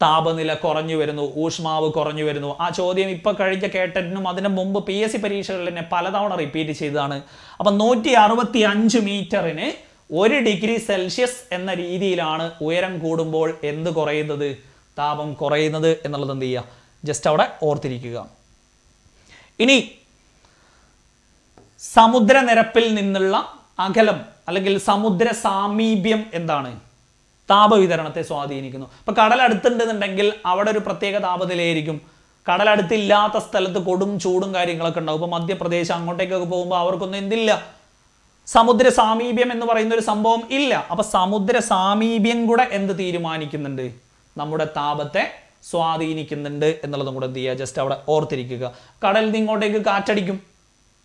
താപനില കുറഞ്ഞു വരുന്നു ഊഷ്മാവ് കുറഞ്ഞു വരുന്നു. ആ ചോദ്യം ഇപ്പൊ കഴിഞ്ഞ കേട്ടറ്റിനും അതിന് മുമ്പ് പി എസ് സി പരീക്ഷകളിൽ തന്നെ പലതവണ റിപ്പീറ്റ് ചെയ്തതാണ്. അപ്പം നൂറ്റി അറുപത്തി അഞ്ച് മീറ്ററിന് ഒരു ഡിഗ്രി സെൽഷ്യസ് എന്ന രീതിയിലാണ് ഉയരം കൂടുമ്പോൾ എന്ത് കുറയുന്നത്? താപം കുറയുന്നത് എന്നുള്ളത് എന്ത് ചെയ്യുക? ജസ്റ്റ് അവിടെ ഓർത്തിരിക്കുക. ഇനി സമുദ്രനിരപ്പിൽ നിന്നുള്ള അകലം അല്ലെങ്കിൽ സമുദ്ര സാമീപ്യം എന്താണ്? താപവിതരണത്തെ സ്വാധീനിക്കുന്നു. അപ്പൊ കടലടുത്തുണ്ടെന്നുണ്ടെങ്കിൽ അവിടെ ഒരു പ്രത്യേക താപനിലയായിരിക്കും. കടലടുത്തില്ലാത്ത സ്ഥലത്ത് കൊടും ചൂടും കാര്യങ്ങളൊക്കെ ഉണ്ടാവും. ഇപ്പൊ മധ്യപ്രദേശ് അങ്ങോട്ടേക്കൊക്കെ പോകുമ്പോൾ അവർക്കൊന്നും എന്തില്ല? സമുദ്ര സാമീപ്യം എന്ന് പറയുന്ന ഒരു സംഭവം ഇല്ല. അപ്പൊ സമുദ്ര സാമീപ്യം കൂടെ എന്ത് തീരുമാനിക്കുന്നുണ്ട്? നമ്മുടെ താപത്തെ സ്വാധീനിക്കുന്നുണ്ട് എന്നുള്ളതും കൂടെ എന്ത് ചെയ്യുക? ജസ്റ്റ് അവിടെ ഓർത്തിരിക്കുക. കടലിൽ നിന്ന് ഇങ്ങോട്ടേക്ക് കാറ്റടിക്കും.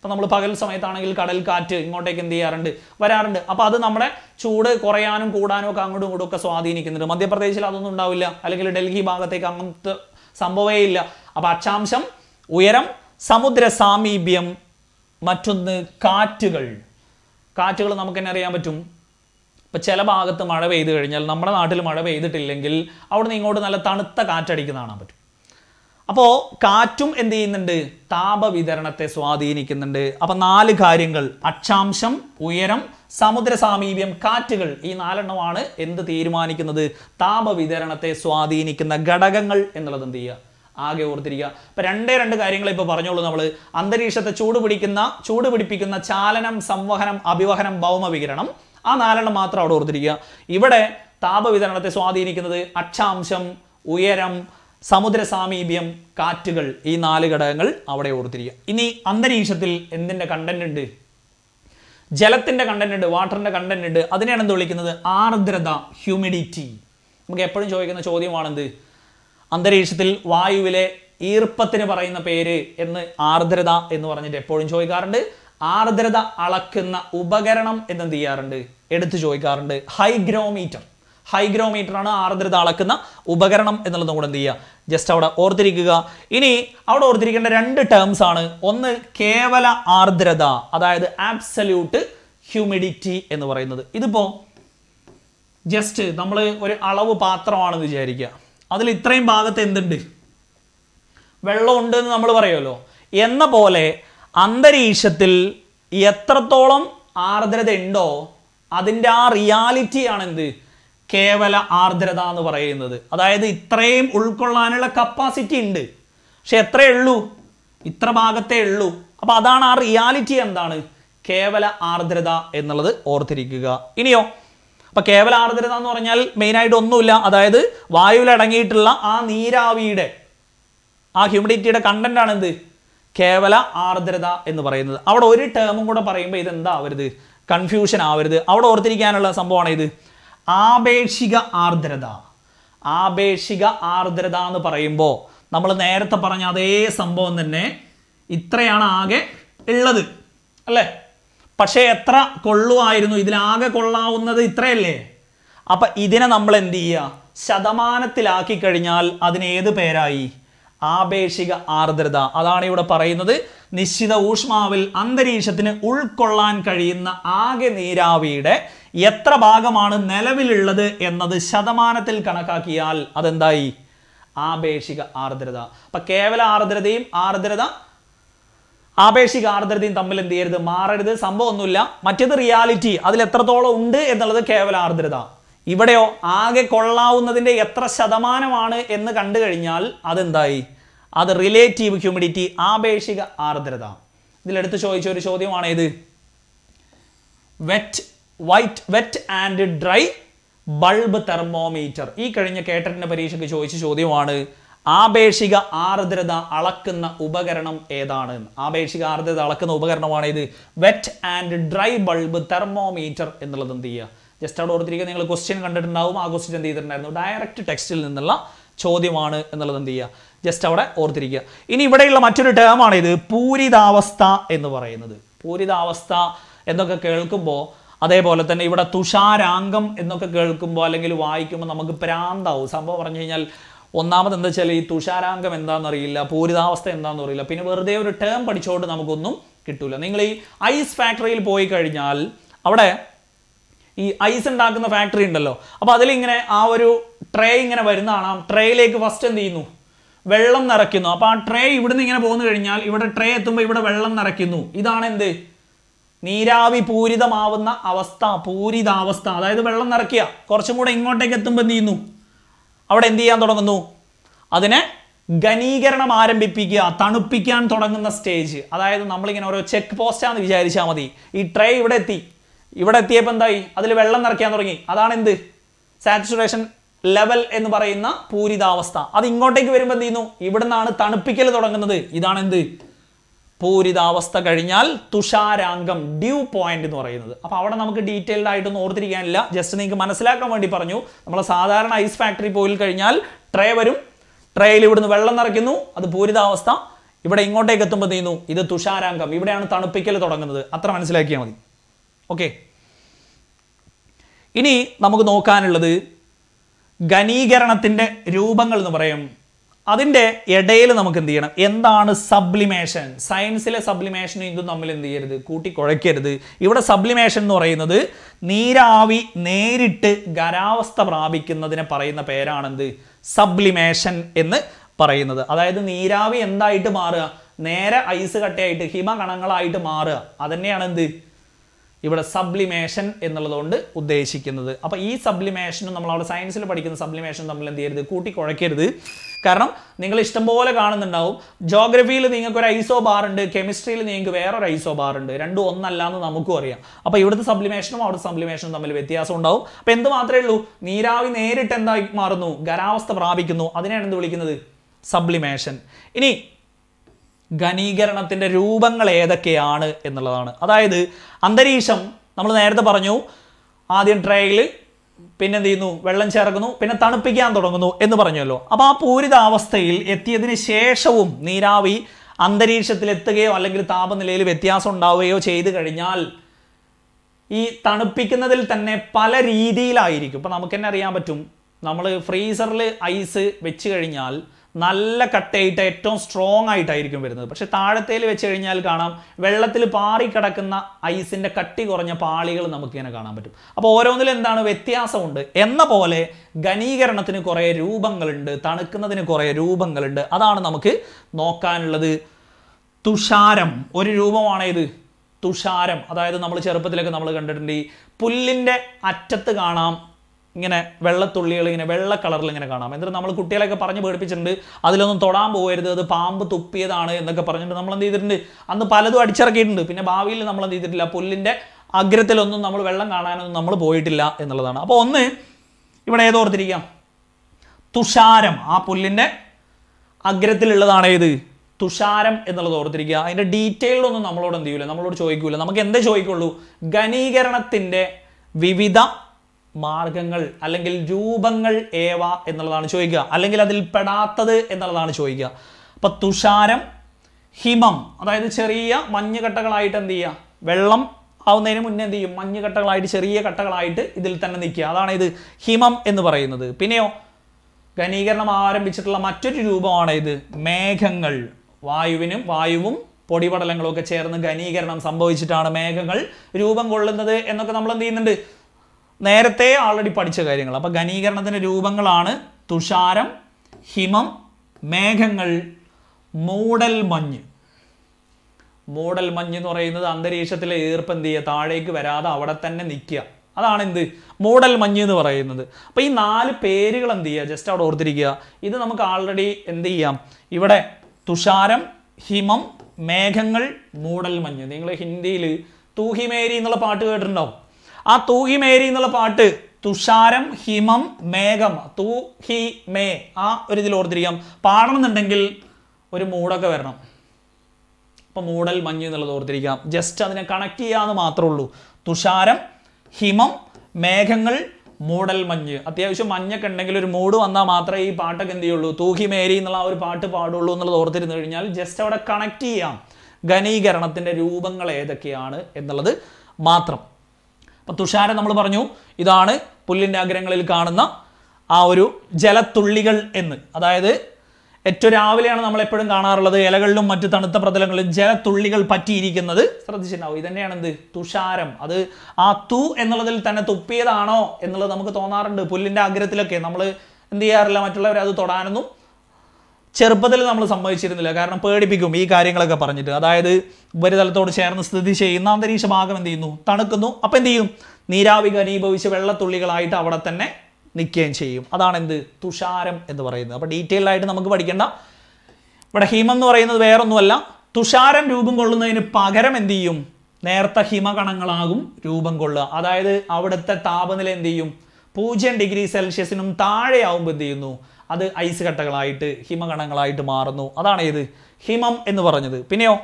ഇപ്പം നമ്മൾ പകൽ സമയത്താണെങ്കിൽ കടൽ കാറ്റ് ഇങ്ങോട്ടേക്ക് എന്ത് ചെയ്യാറുണ്ട്? വരാറുണ്ട്. അപ്പോൾ അത് നമ്മുടെ ചൂട് കുറയാനും കൂടാനും ഒക്കെ അങ്ങോട്ടും ഇങ്ങോട്ടും ഒക്കെ സ്വാധീനിക്കുന്നുണ്ട്. മധ്യപ്രദേശിൽ അതൊന്നും ഉണ്ടാവില്ല. അല്ലെങ്കിൽ ഡൽഹി ഭാഗത്തേക്ക് അങ്ങനത്തെ സംഭവമേ ഇല്ല. അപ്പോൾ അക്ഷാംശം ഉയരം സമുദ്ര സാമീപ്യം മറ്റൊന്ന് കാറ്റുകൾ. കാറ്റുകൾ നമുക്ക് തന്നെ അറിയാൻ പറ്റും? ഇപ്പം ചില ഭാഗത്ത് മഴ പെയ്തു കഴിഞ്ഞാൽ നമ്മുടെ നാട്ടിൽ മഴ പെയ്തിട്ടില്ലെങ്കിൽ അവിടുന്ന് ഇങ്ങോട്ട് നല്ല തണുത്ത കാറ്റടിക്കുന്ന കാണാൻ പറ്റും. അപ്പോൾ കാറ്റും എന്ത് ചെയ്യുന്നുണ്ട്? താപവിതരണത്തെ സ്വാധീനിക്കുന്നുണ്ട്. അപ്പം നാല് കാര്യങ്ങൾ. അക്ഷാംശം ഉയരം സമുദ്ര സാമീപ്യം കാറ്റുകൾ. ഈ നാലെണ്ണമാണ് എന്ത് തീരുമാനിക്കുന്നത്? താപവിതരണത്തെ സ്വാധീനിക്കുന്ന ഘടകങ്ങൾ എന്നുള്ളത് എന്ത് ചെയ്യുക? ആകെ ഓർത്തിരിക്കുക. ഇപ്പൊ രണ്ടേ രണ്ട് കാര്യങ്ങൾ ഇപ്പൊ പറഞ്ഞോളൂ നമ്മൾ അന്തരീക്ഷത്തെ ചൂട് പിടിക്കുന്ന ചൂട് പിടിപ്പിക്കുന്ന ചാലനം സംവഹനം അഭിവഹനം ഭൗമവികിരണം ആ നാലെണ്ണം മാത്രം അവിടെ ഓർത്തിരിക്കുക. ഇവിടെ താപവിതരണത്തെ സ്വാധീനിക്കുന്നത് അക്ഷാംശം ഉയരം സമുദ്ര സാമീപ്യം കാറ്റുകൾ ഈ നാല് ഘടകങ്ങൾ അവിടെ ഓർത്തിരിക്കുക. ഇനി അന്തരീക്ഷത്തിൽ എന്തിന്റെ കണ്ടന്റ് ഉണ്ട്? ജലത്തിന്റെ കണ്ടന്റ് ഉണ്ട് വാട്ടറിന്റെ കണ്ടന്റ് ഉണ്ട്. അതിനെയാണ് എന്ത് വിളിക്കുന്നത്? ആർദ്രത ഹ്യൂമിഡിറ്റി നമുക്ക് എപ്പോഴും ചോദിക്കുന്ന ചോദ്യമാണെന്ത്? അന്തരീക്ഷത്തിൽ വായുവിലെ ഈർപ്പത്തിന് പറയുന്ന പേര് എന്ന് ആർദ്രത എന്ന് പറഞ്ഞിട്ട് എപ്പോഴും ചോദിക്കാറുണ്ട്. ആർദ്രത അളക്കുന്ന ഉപകരണം എന്നെന്ത് ചെയ്യാറുണ്ട്? എടുത്തു ചോദിക്കാറുണ്ട്. ഹൈഗ്രോമീറ്റർ. ഹൈഗ്രോമീറ്റർ ആണ് ആർദ്രത അളക്കുന്ന ഉപകരണം എന്നുള്ളത് കൂടെ എന്ത് ചെയ്യുക? ജസ്റ്റ് അവിടെ ഓർത്തിരിക്കുക. ഇനി അവിടെ ഓർത്തിരിക്കേണ്ട രണ്ട് ടേംസ് ആണ്. ഒന്ന് കേവല ആർദ്രത അതായത് ആബ്സല്യൂട്ട് ഹ്യൂമിഡിറ്റി എന്ന് പറയുന്നത്. ഇതിപ്പോ ജസ്റ്റ് നമ്മൾ ഒരു അളവ് പാത്രമാണെന്ന് വിചാരിക്കുക. അതിൽ ഇത്രയും ഭാഗത്ത് എന്തുണ്ട്? വെള്ളമുണ്ട് എന്ന് നമ്മൾ പറയുമല്ലോ. എന്ന പോലെ അന്തരീക്ഷത്തിൽ എത്രത്തോളം ആർദ്രത ഉണ്ടോ അതിന്റെ ആ റിയാലിറ്റിയാണ് എന്ത്? കേവല ആർദ്രത എന്ന് പറയുന്നത്. അതായത് ഇത്രയും ഉൾക്കൊള്ളാനുള്ള കപ്പാസിറ്റി ഉണ്ട്. പക്ഷെ എത്രയേ ഉള്ളൂ? ഇത്ര ഭാഗത്തേ ഉള്ളൂ. അപ്പൊ അതാണ് ആ റിയാലിറ്റി എന്താണ്? കേവല ആർദ്രത എന്നുള്ളത് ഓർത്തിരിക്കുക. ഇനിയോ? അപ്പൊ കേവല ആർദ്രത എന്ന് പറഞ്ഞാൽ മെയിനായിട്ട് ഒന്നുമില്ല. അതായത് വായുവിൽ അടങ്ങിയിട്ടുള്ള ആ നീരാവിയുടെ ആ ഹ്യൂമിഡിറ്റിയുടെ കണ്ടന്റ് ആണ് എന്ത് കേവല ആർദ്രത എന്ന് പറയുന്നത്. അവിടെ ഒരു ടേമും കൂടെ പറയുമ്പോൾ ഇതെന്താ അവരുത് കൺഫ്യൂഷൻ ആവരുത്. അവിടെ ഓർത്തിരിക്കാനുള്ള സംഭവമാണ് ഇത് ആപേക്ഷിക ആർദ്രത. ആപേക്ഷിക ആർദ്രത എന്ന് പറയുമ്പോൾ നമ്മൾ നേരത്തെ പറഞ്ഞ അതേ സംഭവം തന്നെ ഇത്രയാണ് ആകെ ഉള്ളത്. അല്ലേ? പക്ഷേ എത്ര കൊള്ളുമായിരുന്നു ഇതിലാകെ കൊള്ളാവുന്നത് ഇത്രയല്ലേ? അപ്പം ഇതിനെ നമ്മൾ എന്ത് ചെയ്യുക? ശതമാനത്തിലാക്കി കഴിഞ്ഞാൽ അതിന് ഏത് പേരായി? ആപേക്ഷിക ആർദ്രത. അതാണ് ഇവിടെ പറയുന്നത്. നിശ്ചിത ഊഷ്മാവിൽ അന്തരീക്ഷത്തിന് ഉൾക്കൊള്ളാൻ കഴിയുന്ന ആകെ നീരാവിയുടെ എത്ര ഭാഗമാണ് നിലവിലുള്ളത് എന്നത് ശതമാനത്തിൽ കണക്കാക്കിയാൽ അതെന്തായി? ആപേക്ഷിക ആർദ്രത. അപ്പൊ കേവല ആർദ്രതയും ആർദ്രത ആപേക്ഷിക ആർദ്രതയും തമ്മിൽ എന്ത് ചെയ്യരുത്? മാറരുത്. സംഭവമൊന്നുമില്ല. മറ്റേത് റിയാലിറ്റി. അതിൽ എത്രത്തോളം ഉണ്ട് എന്നുള്ളത് കേവല ആർദ്രത. ഇവിടെയോ ആകെ കൊള്ളാവുന്നതിന്റെ എത്ര ശതമാനമാണ് എന്ന് കണ്ടു കഴിഞ്ഞാൽ അതെന്തായി? അത് റിലേറ്റീവ് ഹ്യൂമിഡിറ്റി ആപേക്ഷിക ആർദ്രത. ഇതിലെടുത്ത് ചോദിച്ച ഒരു ചോദ്യമാണ് ഇത് wet white wet and dry bulb thermometer ഈ കഴിഞ്ഞ കേട്ടറിന്റെ പരീക്ഷയ്ക്ക് ചോദിച്ച ചോദ്യമാണ് ആപേക്ഷിക ആർദ്രത അളക്കുന്ന ഉപകരണം ഏതാണ്? ആപേക്ഷിക ആർദ്രത അളക്കുന്ന ഉപകരണമാണ് ഇത് wet and dry bulb thermometer എന്നുള്ളത് എന്ത് ചെയ്യുക? ജസ്റ്റ് അവിടെ ഓർത്തിരിക്കുക നിങ്ങൾ ക്വസ്റ്റ്യൻ കണ്ടിട്ടുണ്ടാവും ആ ക്വസ്റ്റ്യൻ എന്ത് ചെയ്തിട്ടുണ്ടായിരുന്നു? ഡയറക്റ്റ് ടെക്സ്റ്റിൽ നിന്നുള്ള ചോദ്യമാണ് എന്നുള്ളത് എന്ത് ചെയ്യുക? ജസ്റ്റ് അവിടെ ഓർത്തിരിക്കുക. ഇനി ഇവിടെയുള്ള മറ്റൊരു ടേമാണ് ഇത് പൂരിതാവസ്ഥ എന്ന് പറയുന്നത്. പൂരിതാവസ്ഥ എന്നൊക്കെ കേൾക്കുമ്പോൾ അതേപോലെ തന്നെ ഇവിടെ തുഷാരാംഗം എന്നൊക്കെ കേൾക്കുമ്പോൾ അല്ലെങ്കിൽ വായിക്കുമ്പോൾ നമുക്ക് പ്രാന്താവും. സംഭവം പറഞ്ഞു കഴിഞ്ഞാൽ ഒന്നാമത് എന്താ വെച്ചാൽ ഈ തുഷാരാംഗം എന്താണെന്നറിയില്ല പൂരിതാവസ്ഥ എന്താണെന്ന് അറിയില്ല പിന്നെ വെറുതെ ഒരു ടേം പഠിച്ചുകൊണ്ട് നമുക്കൊന്നും കിട്ടൂല. നിങ്ങൾ ഈ ഐസ് ഫാക്ടറിയിൽ പോയി കഴിഞ്ഞാൽ അവിടെ ഈ ഐസ് ഉണ്ടാക്കുന്ന ഫാക്ടറി ഉണ്ടല്ലോ. അപ്പോൾ അതിലിങ്ങനെ ആ ഒരു ട്രേ ഇങ്ങനെ വരുന്നതാണ്. ആ ട്രേയിലേക്ക് ഫസ്റ്റ് എന്ത് ചെയ്യുന്നു? വെള്ളം നിറയ്ക്കുന്നു. അപ്പോൾ ആ ട്രേ ഇവിടുന്ന് ഇങ്ങനെ പോകുന്നു കഴിഞ്ഞാൽ ഇവിടെ ട്രേ എത്തുമ്പോൾ ഇവിടെ വെള്ളം നിറയ്ക്കുന്നു. ഇതാണ് എന്ത്? നീരാവി പൂരിതമാവുന്ന അവസ്ഥ പൂരിതാവസ്ഥ. അതായത് വെള്ളം നിറയ്ക്കുക. കുറച്ചും കൂടെ ഇങ്ങോട്ടേക്ക് എത്തുമ്പോൾ എന്ത് ചെയ്യുന്നു? അവിടെ എന്ത് ചെയ്യാൻ തുടങ്ങുന്നു? അതിനെ ഘനീകരണം ആരംഭിപ്പിക്കുക തണുപ്പിക്കാൻ തുടങ്ങുന്ന സ്റ്റേജ് അതായത് നമ്മളിങ്ങനെ ഓരോ ചെക്ക് പോസ്റ്റാന്ന് വിചാരിച്ചാൽ മതി. ഈ ട്രേ ഇവിടെ എത്തി. ഇവിടെ എത്തിയപ്പോൾ എന്തായി? അതിൽ വെള്ളം നിറയ്ക്കാൻ തുടങ്ങി. അതാണ് എന്ത്? സാറ്റിസ്ഫാക്ഷൻ ലെവൽ എന്ന് പറയുന്ന പൂരിതാവസ്ഥ. അത് ഇങ്ങോട്ടേക്ക് വരുമ്പോൾ എന്ത് ചെയ്യുന്നു? ഇവിടുന്നാണ് തണുപ്പിക്കൽ തുടങ്ങുന്നത്. ഇതാണ് എന്ത്? പൂരിതാവസ്ഥ കഴിഞ്ഞാൽ തുഷാരാംഗം ഡ്യൂ പോയിന്റ് എന്ന് പറയുന്നത്. അപ്പോൾ അവിടെ നമുക്ക് ഡീറ്റെയിൽഡ് ആയിട്ടൊന്നും ഓർത്തിരിക്കാനില്ല. ജസ്റ്റ് നിങ്ങൾക്ക് മനസ്സിലാക്കാൻ വേണ്ടി പറഞ്ഞു. നമ്മൾ സാധാരണ ഐസ് ഫാക്ടറി പോയിൽ കഴിഞ്ഞാൽ ട്രേ വരും. ട്രേയിൽ ഇവിടുന്ന് വെള്ളം നിറയ്ക്കുന്നു. അത് പൂരിതാവസ്ഥ. ഇവിടെ ഇങ്ങോട്ടേക്ക് എത്തുമ്പോൾ ചെയ്യുന്നു? ഇത് തുഷാരാംഗം. ഇവിടെയാണ് തണുപ്പിക്കൽ തുടങ്ങുന്നത്. അത്ര മനസ്സിലാക്കിയാൽ മതി. ഓക്കെ ഇനി നമുക്ക് നോക്കാനുള്ളത് ഘനീകരണത്തിന്റെ രൂപങ്ങൾ എന്ന് പറയും. അതിന്റെ ഇടയിൽ നമുക്ക് എന്ത് ചെയ്യണം? എന്താണ് സബ്ലിമേഷൻ സയൻസിലെ സബ്ലിമേഷനും ഇതും തമ്മിൽ എന്ത് ചെയ്യരുത്? കൂട്ടിക്കുഴയ്ക്കരുത് ഇവിടെ സബ്ലിമേഷൻ എന്ന് പറയുന്നത് നീരാവി നേരിട്ട് ഖരാവസ്ഥ പ്രാപിക്കുന്നതിനെ പറയുന്ന പേരാണെന്ത്? സബ്ലിമേഷൻ എന്ന് പറയുന്നത്. അതായത് നീരാവി എന്തായിട്ട് മാറുക? നേരെ ഐസ് കട്ടയായിട്ട് ഹിമകണങ്ങളായിട്ട് മാറുക. അതന്നെയാണ് എന്ത്? ഇവിടെ സബ്ലിമേഷൻ എന്നുള്ളതുകൊണ്ട് ഉദ്ദേശിക്കുന്നത്. അപ്പോൾ ഈ സബ്ലിമേഷനും നമ്മൾ അവിടെ സയൻസിൽ പഠിക്കുന്ന സബ്ലിമേഷൻ തമ്മിൽ എന്ത് ചെയ്യരുത്? കൂട്ടിക്കുഴയ്ക്കരുത്. കാരണം നിങ്ങൾ ഇഷ്ടംപോലെ കാണുന്നുണ്ടാവും. ജോഗ്രഫിയിൽ നിങ്ങൾക്ക് ഒരു ഐസോ ബാർ ഉണ്ട്. കെമിസ്ട്രിയിൽ നിങ്ങൾക്ക് വേറൊരു ഐസോ ബാർ ഉണ്ട്. രണ്ടും ഒന്നല്ല എന്ന് നമുക്കും അറിയാം. അപ്പോൾ ഇവിടുത്തെ സബ്ലിമേഷനും അവിടുത്തെ സബ്ലിമേഷനും തമ്മിൽ വ്യത്യാസം ഉണ്ടാവും. അപ്പോൾ എന്ത് മാത്രമേ ഉള്ളൂ? നീരാവി നേരിട്ട് എന്തായി മാറുന്നു? ഖരാവസ്ഥ പ്രാപിക്കുന്നു. അതിനെയാണ് എന്ത് വിളിക്കുന്നത്? സബ്ലിമേഷൻ ഇനി ഘനീകരണത്തിന്റെ രൂപങ്ങൾ ഏതൊക്കെയാണ് എന്നുള്ളതാണ്. അതായത് അന്തരീക്ഷം നമ്മൾ നേരത്തെ പറഞ്ഞു ആദ്യം ട്രേയിൽ പിന്നെ എന്ത് ചെയ്യുന്നു? വെള്ളം ചേർക്കുന്നു പിന്നെ തണുപ്പിക്കാൻ തുടങ്ങുന്നു എന്ന് പറഞ്ഞല്ലോ. അപ്പോൾ ആ പൂരിതാവസ്ഥയിൽ എത്തിയതിന് ശേഷവും നീരാവി അന്തരീക്ഷത്തിൽ എത്തുകയോ അല്ലെങ്കിൽ താപനിലയിൽ വ്യത്യാസം ഉണ്ടാവുകയോ ചെയ്തു കഴിഞ്ഞാൽ ഈ തണുപ്പിക്കുന്നതിൽ തന്നെ പല രീതിയിലായിരിക്കും. ഇപ്പം നമുക്ക് തന്നെ അറിയാൻ പറ്റും. നമ്മൾ ഫ്രീസറിൽ ഐസ് വെച്ച് കഴിഞ്ഞാൽ നല്ല കട്ടയായിട്ട് ഏറ്റവും സ്ട്രോങ് ആയിട്ടായിരിക്കും വരുന്നത്. പക്ഷെ താഴത്തേൽ വെച്ച് കഴിഞ്ഞാൽ കാണാം വെള്ളത്തിൽ പാറി കിടക്കുന്ന ഐസിന്റെ കട്ടി കുറഞ്ഞ പാളികൾ നമുക്കിങ്ങനെ കാണാൻ പറ്റും. അപ്പോൾ ഓരോന്നിലും എന്താണ് വ്യത്യാസമുണ്ട്? എന്ന പോലെ ഘനീകരണത്തിന് കുറേ രൂപങ്ങളുണ്ട് തണുക്കുന്നതിന് കുറേ രൂപങ്ങളുണ്ട്. അതാണ് നമുക്ക് നോക്കാനുള്ളത്. തുഷാരം ഒരു രൂപമാണ് ഇത് തുഷാരം. അതായത് നമ്മൾ ചെറുപ്പത്തിലൊക്കെ നമ്മൾ കണ്ടിട്ടുണ്ട് ഈ പുല്ലിന്റെ അറ്റത്ത് കാണാം. ഇങ്ങനെ വെള്ളത്തുള്ളികൾ ഇങ്ങനെ വെള്ള കളറിൽ ഇങ്ങനെ കാണാം. എന്നിട്ട് നമ്മൾ കുട്ടികളെയൊക്കെ പറഞ്ഞ് പേടിപ്പിച്ചിട്ടുണ്ട് അതിലൊന്നും തൊടാൻ പോകരുത് അത് പാമ്പ് തുപ്പിയതാണ് എന്നൊക്കെ പറഞ്ഞിട്ട് നമ്മൾ എന്ത് ചെയ്തിട്ടുണ്ട്? അന്ന് പലതും അടിച്ചിറക്കിയിട്ടുണ്ട്. പിന്നെ ഭാവിയിൽ നമ്മൾ എന്ത് ചെയ്തിട്ടില്ല പുല്ലിന്റെ അഗ്രത്തിലൊന്നും നമ്മൾ വെള്ളം കാണാനൊന്നും നമ്മൾ പോയിട്ടില്ല എന്നുള്ളതാണ്. അപ്പോൾ ഒന്ന് ഇവിടെ ഏതോർത്തിരിക്കാം തുഷാരം ആ പുല്ലിന്റെ അഗ്രത്തിലുള്ളതാണ് ഏത്? തുഷാരം എന്നുള്ളത് ഓർത്തിരിക്കുക. അതിന്റെ ഡീറ്റെയിൽഡൊന്നും നമ്മളോട് എന്ത് ചെയ്യൂല നമ്മളോട് ചോദിക്കൂല. നമുക്ക് എന്തേ ചോദിക്കുള്ളൂ? ഘനീകരണത്തിന്റെ വിവിധ മാർഗങ്ങൾ അല്ലെങ്കിൽ രൂപങ്ങൾ ഏവ എന്നുള്ളതാണ് ചോദിക്കുക. അല്ലെങ്കിൽ അതിൽ പെടാത്തത് എന്നുള്ളതാണ് ചോദിക്കുക. അപ്പൊ തുഷാരം ഹിമം അതായത് ചെറിയ മഞ്ഞ് കട്ടകളായിട്ട് എന്ത് ചെയ്യുക? വെള്ളം ആവുന്നതിന് മുന്നേ എന്ത് ചെയ്യും? മഞ്ഞ് കട്ടകളായിട്ട് ചെറിയ കട്ടകളായിട്ട് ഇതിൽ തന്നെ നിൽക്കുക. അതാണ് ഇത് ഹിമം എന്ന് പറയുന്നത്. പിന്നെയോ ഘനീകരണം ആരംഭിച്ചിട്ടുള്ള മറ്റൊരു രൂപമാണ് ഇത് മേഘങ്ങൾ. വായുവിനും വായുവും പൊടിപടലങ്ങളും ഒക്കെ ചേർന്ന് ഘനീകരണം സംഭവിച്ചിട്ടാണ് മേഘങ്ങൾ രൂപം കൊള്ളുന്നത് എന്നൊക്കെ നമ്മൾ എന്ത് ചെയ്യുന്നുണ്ട്? നേരത്തെ ആൾറെഡി പഠിച്ച കാര്യങ്ങൾ. അപ്പൊ ഘനീകരണത്തിന്റെ രൂപങ്ങളാണ് തുഷാരം ഹിമം മേഘങ്ങൾ മൂടൽ മഞ്ഞ്. മൂടൽ മഞ്ഞ് എന്ന് പറയുന്നത് അന്തരീക്ഷത്തിലെ ഈർപ്പ് എന്ത് ചെയ്യുക? താഴേക്ക് വരാതെ അവിടെ തന്നെ നിൽക്കുക. അതാണ് എന്ത്? മൂടൽ മഞ്ഞ് എന്ന് പറയുന്നത്. അപ്പോൾ ഈ നാല് പേരുകൾ എന്ത് ചെയ്യുക? ജസ്റ്റ് അവിടെ ഓർത്തിരിക്കുക. ഇത് നമുക്ക് ആൾറെഡി എന്ത് ചെയ്യാം? ഇവിടെ തുഷാരം ഹിമം മേഘങ്ങൾ മൂടൽ മഞ്ഞ്. നിങ്ങൾ ഹിന്ദിയിൽ തൂഹിമേരി എന്നുള്ള പാട്ട് കേട്ടിട്ടുണ്ടാവും ആ തൂഹി മേരി എന്നുള്ള പാട്ട് തുഷാരം ഹിമം മേഘം തൂ ഹി മേ ആ ഒരു ഇതിൽ ഓർത്തിരിക്കാം. പാടണമെന്നുണ്ടെങ്കിൽ ഒരു മൂടൊക്കെ വരണം. അപ്പോൾ മൂടൽ മഞ്ഞ് എന്നുള്ളത് ഓർത്തിരിക്കാം. ജസ്റ്റ് അതിനെ കണക്ട് ചെയ്യാന്ന് മാത്രമേ ഉള്ളൂ. തുഷാരം ഹിമം മേഘങ്ങൾ മൂടൽ മഞ്ഞ്. അത്യാവശ്യം മഞ്ഞൊക്കെ ഉണ്ടെങ്കിൽ ഒരു മൂട് വന്നാൽ മാത്രമേ ഈ പാട്ടൊക്കെ എന്ത് ചെയ്യുള്ളൂ? തൂഹി മേരി എന്നുള്ള ആ ഒരു പാട്ട് പാടുള്ളൂ എന്നുള്ളത് ഓർത്തിരുന്നു കഴിഞ്ഞാൽ ജസ്റ്റ് അവിടെ കണക്ട് ചെയ്യാം. ഘനീകരണത്തിന്റെ രൂപങ്ങൾ ഏതൊക്കെയാണ് എന്നുള്ളത് മാത്രം. അപ്പൊ തുഷാരം നമ്മൾ പറഞ്ഞു ഇതാണ് പുല്ലിന്റെ അഗ്രങ്ങളിൽ കാണുന്ന ആ ഒരു ജലത്തുള്ളികൾ എന്ന്. അതായത് ഏറ്റവും രാവിലെയാണ് നമ്മൾ എപ്പോഴും കാണാറുള്ളത് ഇലകളിലും മറ്റു തണുത്ത പ്രതലങ്ങളിലും ജലത്തുള്ളികൾ പറ്റിയിരിക്കുന്നത്. ശ്രദ്ധിച്ചിട്ടുണ്ടാവും. ഇത് തന്നെയാണ് എന്ത് തുഷാരം. അത് ആ തു എന്നുള്ളതിൽ തന്നെ തുപ്പിയതാണോ എന്നുള്ളത് നമുക്ക് തോന്നാറുണ്ട്. പുല്ലിന്റെ അഗ്രത്തിലൊക്കെ നമ്മൾ എന്ത് ചെയ്യാറില്ല മറ്റുള്ളവരെ അത് തൊടാനൊന്നും ചെറുപ്പത്തിൽ നമ്മൾ സമ്മതിച്ചിരുന്നില്ല. കാരണം പേടിപ്പിക്കും ഈ കാര്യങ്ങളൊക്കെ പറഞ്ഞിട്ട്. അതായത് ഉപരിതലത്തോട് ചേർന്ന് സ്ഥിതി ചെയ്യുന്ന അന്തരീക്ഷ ഭാഗം എന്ത് ചെയ്യുന്നു? തണുക്കുന്നു. അപ്പം എന്ത് ചെയ്യും? നീരാവി ഘനീഭവിച്ച് വെള്ളത്തുള്ളികളായിട്ട് അവിടെ തന്നെ നിൽക്കുകയും ചെയ്യും. അതാണ് എന്ത്? തുഷാരം എന്ന് പറയുന്നത്. അപ്പോൾ ഡീറ്റെയിൽ ആയിട്ട് നമുക്ക് പഠിക്കേണ്ട. ഇവിടെ ഹിമം എന്ന് പറയുന്നത് വേറൊന്നുമല്ല. തുഷാരം രൂപം കൊള്ളുന്നതിന് പകരം എന്ത് ചെയ്യും? നേർത്ത ഹിമകണങ്ങളാകും രൂപം കൊള്ളുക. അതായത് അവിടുത്തെ താപനില എന്ത് ചെയ്യും? പൂജ്യം ഡിഗ്രി സെൽഷ്യസിനും താഴെയാവുമ്പോൾ എന്ത് ചെയ്യുന്നു? അത് ഐസ് കട്ടകളായിട്ട് ഹിമകണങ്ങളായിട്ട് മാറുന്നു. അതാണ് ഏത്? ഹിമം എന്ന് പറഞ്ഞത്. പിന്നെയോ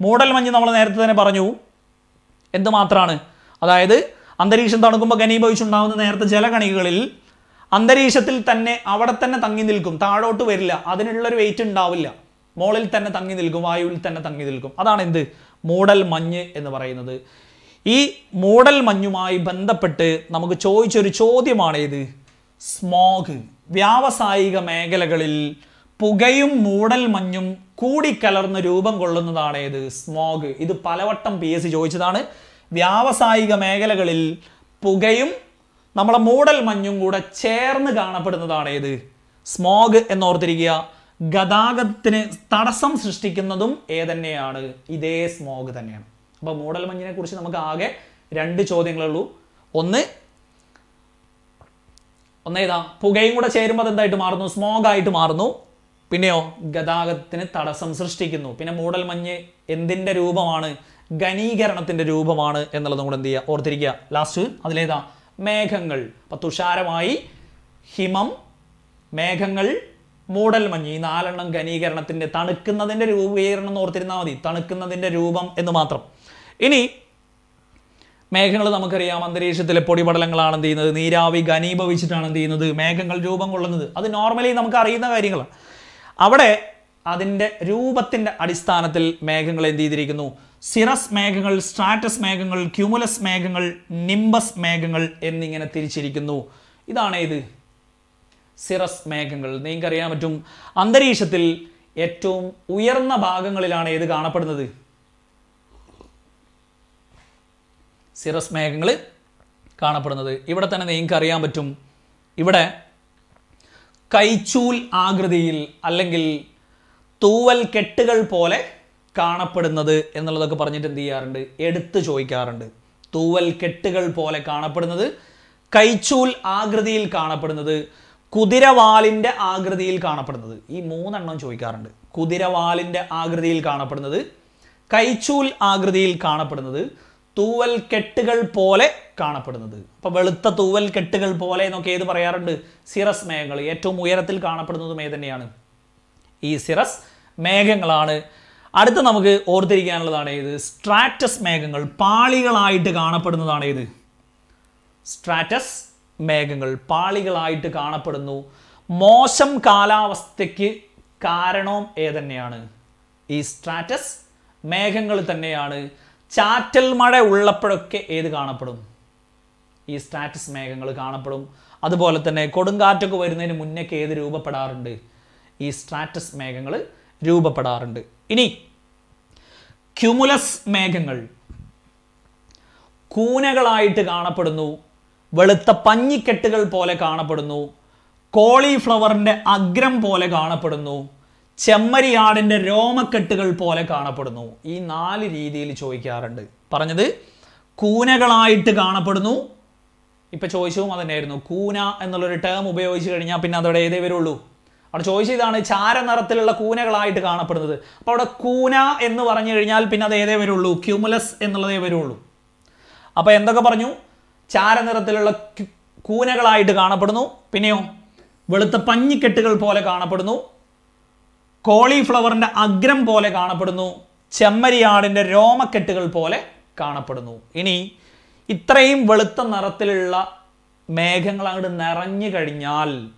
മൂടൽ മഞ്ഞ് നമ്മൾ നേരത്തെ തന്നെ പറഞ്ഞു. എന്തുമാത്രമാണ് അതായത് അന്തരീക്ഷം തണുക്കുമ്പോൾ ഘനീഭവിച്ചുണ്ടാകുന്ന നേരത്തെ ജലകണികകളിൽ അന്തരീക്ഷത്തിൽ തന്നെ അവിടെ തന്നെ തങ്ങി നിൽക്കും. താഴോട്ട് വരില്ല. അതിനുള്ളൊരു വെയിറ്റ് ഉണ്ടാവില്ല. മോളിൽ തന്നെ തങ്ങി നിൽക്കും വായുവിൽ തന്നെ തങ്ങി നിൽക്കും. അതാണ് എന്ത്? മൂടൽ മഞ്ഞ് എന്ന് പറയുന്നത്. ഈ മൂടൽ മഞ്ഞുമായി ബന്ധപ്പെട്ട് നമുക്ക് ചോദിച്ചൊരു ചോദ്യമാണ് ഇത് സ്മോഗ്. വ്യാവസായിക മേഖലകളിൽ പുകയും മൂടൽ മഞ്ഞും കൂടിക്കലർന്ന് രൂപം കൊള്ളുന്നതാണ് ഏത്? സ്മോഗ്. ഇത് പലവട്ടം പി എസ് സി ചോദിച്ചതാണ്. വ്യാവസായിക മേഖലകളിൽ പുകയും നമ്മളെ മൂടൽ മഞ്ഞും കൂടെ ചേർന്ന് കാണപ്പെടുന്നതാണ് ഏത്? സ്മോഗ് എന്നോർത്തിരിക്കുക. ഗതാഗതത്തിന് തടസ്സം സൃഷ്ടിക്കുന്നതും ഏതന്നെയാണ് ഇതേ സ്മോഗ് തന്നെയാണ്. അപ്പോൾ മൂടൽ മഞ്ഞിനെ കുറിച്ച് നമുക്ക് ആകെ രണ്ട് ചോദ്യങ്ങളുള്ളൂ ഒന്ന് ഒന്നേതാ? പുകയും കൂടെ ചേരുമ്പോൾ അതെന്തായിട്ട് മാറുന്നു? സ്മോഗ് ആയിട്ട് മാറുന്നു. പിന്നെയോ ഗതാഗതത്തിന് തടസ്സം സൃഷ്ടിക്കുന്നു. പിന്നെ മൂടൽ മഞ്ഞ് എന്തിന്റെ രൂപമാണ്? ഘനീകരണത്തിന്റെ രൂപമാണ് എന്നുള്ളതും കൂടെ എന്ത് ചെയ്യുക ഓർത്തിരിക്കുക. ലാസ്റ്റ് അതിലേതാ? മേഘങ്ങൾ. അപ്പൊ തുഷാരമായി ഹിമം മേഘങ്ങൾ മൂടൽ മഞ്ഞ്. ഈ നാലെണ്ണം ഘനീകരണത്തിന്റെ തണുക്കുന്നതിന്റെ രൂപീകരണം എന്ന് ഓർത്തിരുന്നാൽ മതി. തണുക്കുന്നതിന്റെ രൂപം എന്ന് മാത്രം. ഇനി മേഘങ്ങൾ നമുക്കറിയാം. അന്തരീക്ഷത്തിലെ പൊടിപടലങ്ങളാണ് എന്ത് ചെയ്യുന്നത്? നീരാവി ഘനീഭവിച്ചിട്ടാണ് എന്ത് ചെയ്യുന്നത്? മേഘങ്ങൾ രൂപം കൊള്ളുന്നത്. അത് നോർമലി നമുക്ക് അറിയുന്ന കാര്യങ്ങളാണ്. അവിടെ അതിന്റെ രൂപത്തിന്റെ അടിസ്ഥാനത്തിൽ മേഘങ്ങൾ എന്ത് ചെയ്തിരിക്കുന്നു? സിറസ് മേഘങ്ങൾ സ്ട്രാറ്റസ് മേഘങ്ങൾ ക്യൂമുലസ് മേഘങ്ങൾ നിംബസ് മേഘങ്ങൾ എന്നിങ്ങനെ തിരിച്ചിരിക്കുന്നു. ഇതാണ് ഇത് സിറസ് മേഘങ്ങൾ. നിങ്ങൾക്കറിയാൻ പറ്റും. അന്തരീക്ഷത്തിൽ ഏറ്റവും ഉയർന്ന ഭാഗങ്ങളിലാണ് ഏത് കാണപ്പെടുന്നത്? സിറസ് മേഘങ്ങൾ കാണപ്പെടുന്നത്. ഇവിടെ തന്നെ നിങ്ങൾക്ക് അറിയാൻ പറ്റും. ഇവിടെ കൈച്ചൂൽ ആകൃതിയിൽ അല്ലെങ്കിൽ തൂവൽ കെട്ടുകൾ പോലെ കാണപ്പെടുന്നത് എന്നുള്ളതൊക്കെ പറഞ്ഞിട്ട് എന്ത് ചെയ്യാറുണ്ട്? എടുത്തു ചോദിക്കാറുണ്ട്. തൂവൽ കെട്ടുകൾ പോലെ കാണപ്പെടുന്നത് കൈച്ചൂൽ ആകൃതിയിൽ കാണപ്പെടുന്നത് കുതിരവാലിന്റെ ആകൃതിയിൽ കാണപ്പെടുന്നത്. ഈ മൂന്നെണ്ണം ചോദിക്കാറുണ്ട്. കുതിരവാലിന്റെ ആകൃതിയിൽ കാണപ്പെടുന്നത് കൈച്ചൂൽ ആകൃതിയിൽ കാണപ്പെടുന്നത് തൂവൽ കെട്ടുകൾ പോലെ കാണപ്പെടുന്നത്. അപ്പോൾ വെളുത്ത തൂവൽ കെട്ടുകൾ പോലെ എന്നൊക്കെ ഏത് പറയാറുണ്ട്? സിറസ് മേഘങ്ങൾ. ഏറ്റവും ഉയരത്തിൽ കാണപ്പെടുന്നതും ഏത് തന്നെയാണ്? ഈ സിറസ് മേഘങ്ങളാണ്. അടുത്ത നമുക്ക് ഓർത്തിരിക്കാനുള്ളതാണ് ഏത്? സ്ട്രാറ്റസ് മേഘങ്ങൾ പാളികളായിട്ട് കാണപ്പെടുന്നതാണ് ഏത്? സ്ട്രാറ്റസ് മേഘങ്ങൾ പാളികളായിട്ട് കാണപ്പെടുന്നു. മോശം കാലാവസ്ഥയ്ക്ക് കാരണവും ഏതന്നെയാണ് ഈ സ്ട്രാറ്റസ് മേഘങ്ങൾ തന്നെയാണ്. ചാറ്റൽ മഴ ഉള്ളപ്പോഴൊക്കെ ഏത് കാണപ്പെടും? ഈ സ്റ്റാറ്റസ് മേഘങ്ങൾ കാണപ്പെടും. അതുപോലെ തന്നെ കൊടുങ്കാറ്റൊക്കെ വരുന്നതിന് മുന്നേക്ക് ഏത് രൂപപ്പെടാറുണ്ട്? ഈ സ്ട്രാറ്റസ് മേഘങ്ങൾ രൂപപ്പെടാറുണ്ട്. ഇനി ക്യുമുലസ് മേഘങ്ങൾ കൂനകളായിട്ട് കാണപ്പെടുന്നു. വെളുത്ത പഞ്ഞിക്കെട്ടുകൾ പോലെ കാണപ്പെടുന്നു. കോളിഫ്ലവറിന്റെ അഗ്രം പോലെ കാണപ്പെടുന്നു. ചെമ്മരിയാടിന്റെ രോമക്കെട്ടുകൾ പോലെ കാണപ്പെടുന്നു. ഈ നാല് രീതിയിൽ ചോദിക്കാറുണ്ട്. പറഞ്ഞത് കൂനകളായിട്ട് കാണപ്പെടുന്നു. ഇപ്പം ചോദിച്ചതും അതന്നെയായിരുന്നു. കൂന എന്നുള്ളൊരു ടേം ഉപയോഗിച്ച് കഴിഞ്ഞാൽ പിന്നെ അതവിടെ ഏതേ വരുള്ളൂ? അവിടെ ചോദിച്ച ഇതാണ് ചാരനിറത്തിലുള്ള കൂനകളായിട്ട് കാണപ്പെടുന്നത്. അപ്പോൾ അവിടെ കൂന എന്ന് പറഞ്ഞു കഴിഞ്ഞാൽ പിന്നെ അത് ഏതേ വരുള്ളൂ? ക്യൂമുലസ് എന്നുള്ളതേ വരുള്ളൂ. അപ്പോൾ എന്തൊക്കെ പറഞ്ഞു? ചാരനിറത്തിലുള്ള കൂനകളായിട്ട് കാണപ്പെടുന്നു. പിന്നെയോ വെളുത്ത പഞ്ഞിക്കെട്ടുകൾ പോലെ കാണപ്പെടുന്നു. കോളിഫ്ലവറിന്റെ അഗ്രം പോലെ കാണപ്പെടുന്നു. ചെമ്മരിയാടിന്റെ രോമക്കെട്ടുകൾ പോലെ കാണപ്പെടുന്നു. ഇനി ഇത്രയും വെളുത്ത നിറത്തിലുള്ള മേഘങ്ങൾ അങ്ങോട്ട് നിറഞ്ഞു കഴിഞ്ഞാൽ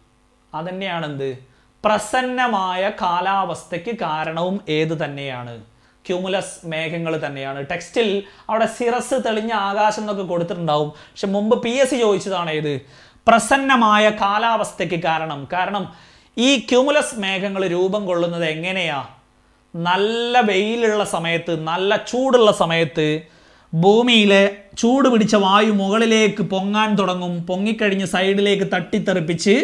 അതന്നെയാണ് എന്ത് പ്രസന്നമായ കാലാവസ്ഥയ്ക്ക് കാരണവും ഏത് തന്നെയാണ്? ക്യൂമുലസ് മേഘങ്ങൾ തന്നെയാണ്. ടെക്സ്റ്റിൽ അവിടെ സിറസ് തെളിഞ്ഞ ആകാശം എന്നൊക്കെ കൊടുത്തിട്ടുണ്ടാവും. പക്ഷെ മുമ്പ് പി എസ് സി ചോദിച്ചതാണ് ഏത്? പ്രസന്നമായ കാലാവസ്ഥയ്ക്ക് കാരണം. കാരണം ഈ ക്യൂമുലസ് മേഘങ്ങൾ രൂപം കൊള്ളുന്നത് എങ്ങനെയാ? നല്ല വെയിലുള്ള സമയത്ത് നല്ല ചൂടുള്ള സമയത്ത് ഭൂമിയിലെ ചൂട് പിടിച്ച വായു മുകളിലേക്ക് പൊങ്ങാൻ തുടങ്ങും. പൊങ്ങിക്കഴിഞ്ഞ് സൈഡിലേക്ക് തട്ടിത്തെറിപ്പിച്ച്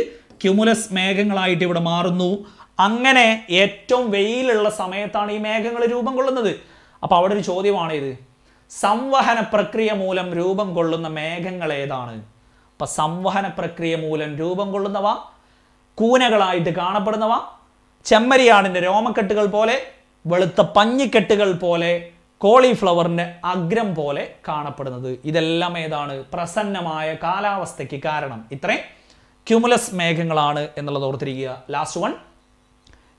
ക്യുമുലസ് മേഘങ്ങളായിട്ട് ഇവിടെ മാറുന്നു. അങ്ങനെ ഏറ്റവും വെയിലുള്ള സമയത്താണ് ഈ മേഘങ്ങൾ രൂപം കൊള്ളുന്നത്. അപ്പോൾ അവിടെ ഒരു ചോദ്യമാണ് ഇത്. സംവഹന പ്രക്രിയ മൂലം രൂപം കൊള്ളുന്ന മേഘങ്ങൾ ഏതാണ്? അപ്പൊ സംവഹന പ്രക്രിയ മൂലം രൂപം കൊള്ളുന്നവ കൂനകളായിട്ട് കാണപ്പെടുന്നവ. ചെമ്മരിയാടിന്റെ രോമക്കെട്ടുകൾ പോലെ വെളുത്ത പഞ്ഞിക്കെട്ടുകൾ പോലെ കോളിഫ്ലവറിന്റെ അഗ്രം പോലെ കാണപ്പെടുന്നത്. ഇതെല്ലാം ഏതാണ്? പ്രസന്നമായ കാലാവസ്ഥയ്ക്ക് കാരണം. ഇത്രയും ക്യുമുലസ് മേഘങ്ങളാണ് എന്നുള്ളത് ഓർത്തിരിക്കുക. Last one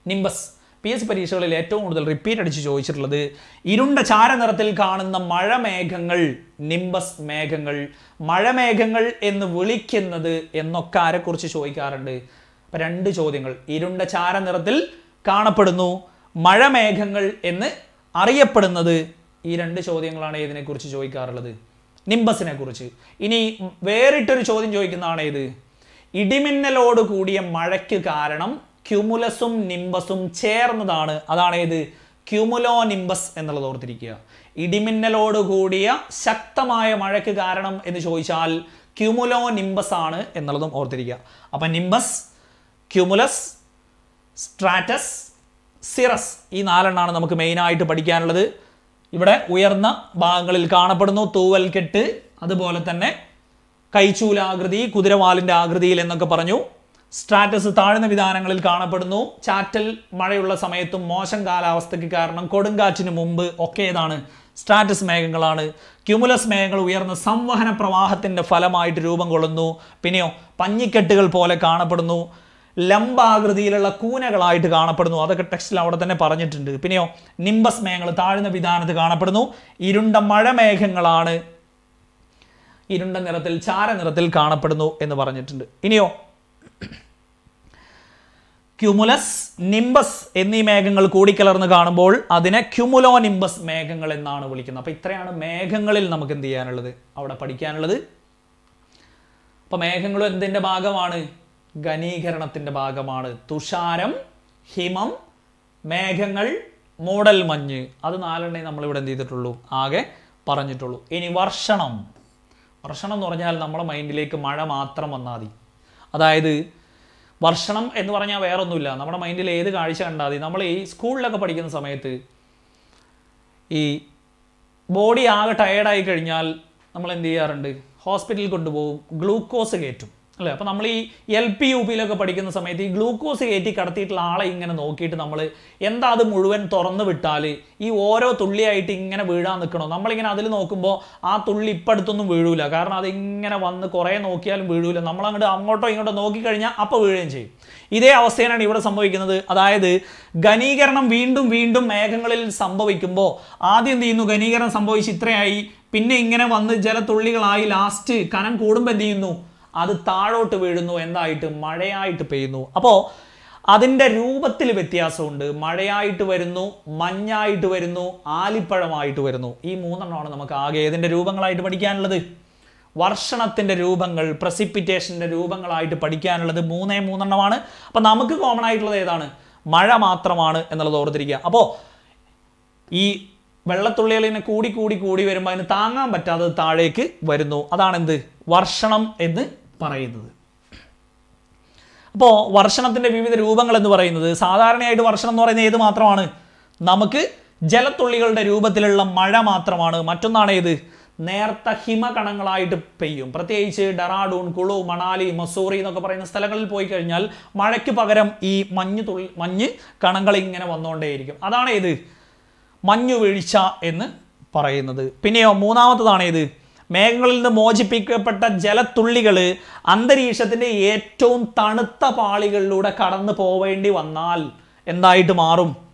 nimbus P S പരീക്ഷകളിൽ ഏറ്റവും കൂടുതൽ റിപ്പീറ്റ് അടിച്ച് ചോദിച്ചിട്ടുള്ളത് ഇരുണ്ട ചാരനിറത്തിൽ കാണുന്ന മഴമേഘങ്ങൾ നിംബസ് മേഘങ്ങൾ മഴമേഘങ്ങൾ എന്ന് വിളിക്കുന്നത് എന്നൊക്കെ ആരെക്കുറിച്ച് ചോദിക്കാറുണ്ട്? അപ്പൊ രണ്ട് ചോദ്യങ്ങൾ. ഇരുണ്ട ചാര നിറത്തിൽ കാണപ്പെടുന്നു. മഴമേഘങ്ങൾ എന്ന് അറിയപ്പെടുന്നത്. ഈ രണ്ട് ചോദ്യങ്ങളാണ് ഇതിനെക്കുറിച്ച് ചോദിക്കാറുള്ളത്. നിംബസിനെ കുറിച്ച്. ഇനി വേറിട്ടൊരു ചോദ്യം ചോദിക്കുന്നതാണ് ഇത് ഇടിമിന്നലോട് കൂടിയ മഴയ്ക്ക് കാരണം ക്യുമുലസും നിംബസും ചേർന്നതാണ്. അതാണ് ഏത്? ക്യുമുലോ നിംബസ് എന്നുള്ളത് ഓർത്തിരിക്കുക. ഇടിമിന്നലോട് കൂടിയ ശക്തമായ മഴയ്ക്ക് കാരണം എന്ന് ചോദിച്ചാൽ ക്യുമുലോ നിംബസ് ആണ് എന്നുള്ളതും ഓർത്തിരിക്കുക. അപ്പൊ നിംബസ് ക്യുമുലസ് സ്ട്രാറ്റസ് സിറസ് ഈ നാലെണ്ണമാണ് നമുക്ക് മെയിനായിട്ട് പഠിക്കാനുള്ളത്. ഇവിടെ ഉയർന്ന ഭാഗങ്ങളിൽ കാണപ്പെടുന്നു തൂവൽ കെട്ട്. അതുപോലെ തന്നെ കൈച്ചൂലാകൃതി കുതിരവാലിന്റെ ആകൃതിയിൽ എന്നൊക്കെ പറഞ്ഞു. സ്ട്രാറ്റസ് താഴ്ന്ന വിധാനങ്ങളിൽ കാണപ്പെടുന്നു. ചാറ്റൽ മഴയുള്ള സമയത്തും മോശം കാലാവസ്ഥയ്ക്ക് കാരണം കൊടുങ്കാറ്റിന് മുമ്പ് ഒക്കെ ഏതാണ് സ്ട്രാറ്റസ് മേഘങ്ങളാണ്. ക്യുമുലസ് മേഘങ്ങൾ ഉയർന്ന സംവഹന പ്രവാഹത്തിന്റെ ഫലമായിട്ട് രൂപം കൊള്ളുന്നു. പിന്നെയോ പഞ്ഞിക്കെട്ടുകൾ പോലെ കാണപ്പെടുന്നു. ലംബാകൃതിയിലുള്ള കൂനകളായിട്ട് കാണപ്പെടുന്നു. അതൊക്കെ ടെക്സ്റ്റിൽ അവിടെ തന്നെ പറഞ്ഞിട്ടുണ്ട്. പിന്നെയോ നിംബസ് മേഘങ്ങൾ താഴ്ന്ന വിധാനത്ത് കാണപ്പെടുന്നു. ഇരുണ്ട മഴമേഘങ്ങളാണ് ഇരുണ്ട നിറത്തിൽ ചാര നിറത്തിൽ കാണപ്പെടുന്നു എന്ന് പറഞ്ഞിട്ടുണ്ട്. ഇനിയോ ക്യുമുലസ് നിംബസ് എന്നീ മേഘങ്ങൾ കൂടിക്കലർന്ന് കാണുമ്പോൾ അതിനെ ക്യുമുലോ നിംബസ് മേഘങ്ങൾ എന്നാണ് വിളിക്കുന്നത്. അപ്പൊ ഇത്രയാണ് മേഘങ്ങളിൽ നമുക്ക് എന്ത് ചെയ്യാനുള്ളത്? അവിടെ പഠിക്കാനുള്ളത്. അപ്പൊ മേഘങ്ങളും എന്തിന്റെ ഭാഗമാണ്? ഘനീകരണത്തിന്റെ ഭാഗമാണ്. തുഷാരം ഹിമം മേഘങ്ങൾ മൂടൽ മഞ്ഞ്. അത് നാലെണ്ണേ നമ്മളിവിടെ എന്ത് ചെയ്തിട്ടുള്ളൂ? ആകെ പറഞ്ഞിട്ടുള്ളൂ. ഇനി വർഷണം. വർഷണം എന്ന് പറഞ്ഞാൽ നമ്മുടെ മൈൻഡിലേക്ക് മഴ മാത്രം വന്നാൽ മതി. അതായത് വർഷണം എന്ന് പറഞ്ഞാൽ വേറൊന്നുമില്ല. നമ്മുടെ മൈൻഡിൽ ഏത് കാഴ്ച കണ്ടാൽ മതി. നമ്മൾ ഈ സ്കൂളിലൊക്കെ പഠിക്കുന്ന സമയത്ത് ഈ ബോഡി ആകെ ടയേർഡായി കഴിഞ്ഞാൽ നമ്മൾ എന്ത് ചെയ്യാറുണ്ട്? ഹോസ്പിറ്റലിൽ കൊണ്ടുപോകും. ഗ്ലൂക്കോസ് കയറ്റും. അല്ലേ? അപ്പോൾ നമ്മൾ ഈ എൽ പി യു പിയിലൊക്കെ പഠിക്കുന്ന സമയത്ത് ഈ ഗ്ലൂക്കോസ് കയറ്റി കടത്തിയിട്ടുള്ള ആളെ ഇങ്ങനെ നോക്കിയിട്ട് നമ്മൾ എന്താ അത് മുഴുവൻ തുറന്നു വിട്ടാൽ ഈ ഓരോ തുള്ളിയായിട്ട് ഇങ്ങനെ വീഴാൻ നിൽക്കണോ? നമ്മളിങ്ങനെ അതിൽ നോക്കുമ്പോൾ ആ തുള്ളി ഇപ്പടുത്തൊന്നും വീഴൂല. കാരണം അതിങ്ങനെ വന്ന് കുറേ നോക്കിയാലും വീഴൂല. നമ്മളങ്ങോട്ട് അങ്ങോട്ടോ ഇങ്ങോട്ടോ നോക്കിക്കഴിഞ്ഞാൽ അപ്പോൾ വീഴുകയും ചെയ്യും. ഇതേ അവസ്ഥയാണ് ഇവിടെ സംഭവിക്കുന്നത്. അതായത് ഘനീകരണം വീണ്ടും വീണ്ടും മേഘങ്ങളിൽ സംഭവിക്കുമ്പോൾ ആദ്യം എന്ത് ചെയ്യുന്നു? ഘനീകരണം സംഭവിച്ച് ഇത്രയായി. പിന്നെ ഇങ്ങനെ വന്ന് ജലത്തുള്ളികളായി ലാസ്റ്റ് കനം കൂടുമ്പോൾ എന്ത് ചെയ്യുന്നു? അത് താഴോട്ട് വീഴുന്നു എന്തായിട്ട്? മഴയായിട്ട് പെയ്യുന്നു. അപ്പോൾ അതിന്റെ രൂപത്തിൽ വ്യത്യാസമുണ്ട്. മഴയായിട്ട് വരുന്നു മഞ്ഞായിട്ട് വരുന്നു ആലിപ്പഴമായിട്ട് വരുന്നു. ഈ മൂന്നെണ്ണമാണ് നമുക്ക് ആകെ ഏതിന്റെ രൂപങ്ങളായിട്ട് പഠിക്കാനുള്ളത്? വർഷണത്തിന്റെ രൂപങ്ങൾ പ്രസിപ്പിറ്റേഷന്റെ രൂപങ്ങളായിട്ട് പഠിക്കാനുള്ളത് മൂന്നേ മൂന്നെണ്ണമാണ്. അപ്പം നമുക്ക് കോമൺ ആയിട്ടുള്ളത് ഏതാണ്? മഴ മാത്രമാണ് എന്നുള്ളത് ഓർത്തിരിക്കുക. അപ്പോൾ ഈ വെള്ളത്തുള്ളികൾ ഇങ്ങനെ കൂടി കൂടി കൂടി വരുമ്പോൾ അതിന് താങ്ങാൻ പറ്റാതെ താഴേക്ക് വരുന്നു. അതാണ് എന്ത് വർഷണം എന്ന് പറയുന്നത്. അപ്പോൾ വർഷണത്തിന്റെ വിവിധ രൂപങ്ങൾ എന്ന് പറയുന്നത് സാധാരണയായിട്ട് വർഷണം എന്ന് പറയുന്നത് ഏത് മാത്രമാണ്? നമുക്ക് ജലത്തുള്ളികളുടെ രൂപത്തിലുള്ള മഴ മാത്രമാണ്. മറ്റൊന്നാണ് ഏത്? നേർത്ത ഹിമകണങ്ങളായിട്ട് പെയ്യും. പ്രത്യേകിച്ച് ഡെറാഡൂൺ കുളു മണാലി മസൂറി എന്നൊക്കെ പറയുന്ന സ്ഥലങ്ങളിൽ പോയി കഴിഞ്ഞാൽ മഴയ്ക്ക് പകരം ഈ മഞ്ഞ് തുള്ളി മഞ്ഞ് കണങ്ങൾ ഇങ്ങനെ വന്നുകൊണ്ടേയിരിക്കും. അതാണ് ഏത്? മഞ്ഞു വീഴ്ച എന്ന് പറയുന്നത്. പിന്നെയോ മൂന്നാമത്തതാണ് ഏത്? മേഘങ്ങളിൽ നിന്ന് മോചിപ്പിക്കപ്പെട്ട ജലത്തുള്ളികൾ അന്തരീക്ഷത്തിന്റെ ഏറ്റവും തണുത്ത പാളികളിലൂടെ കടന്നു പോവേണ്ടി വന്നാൽ എന്തായിട്ട് മാറും?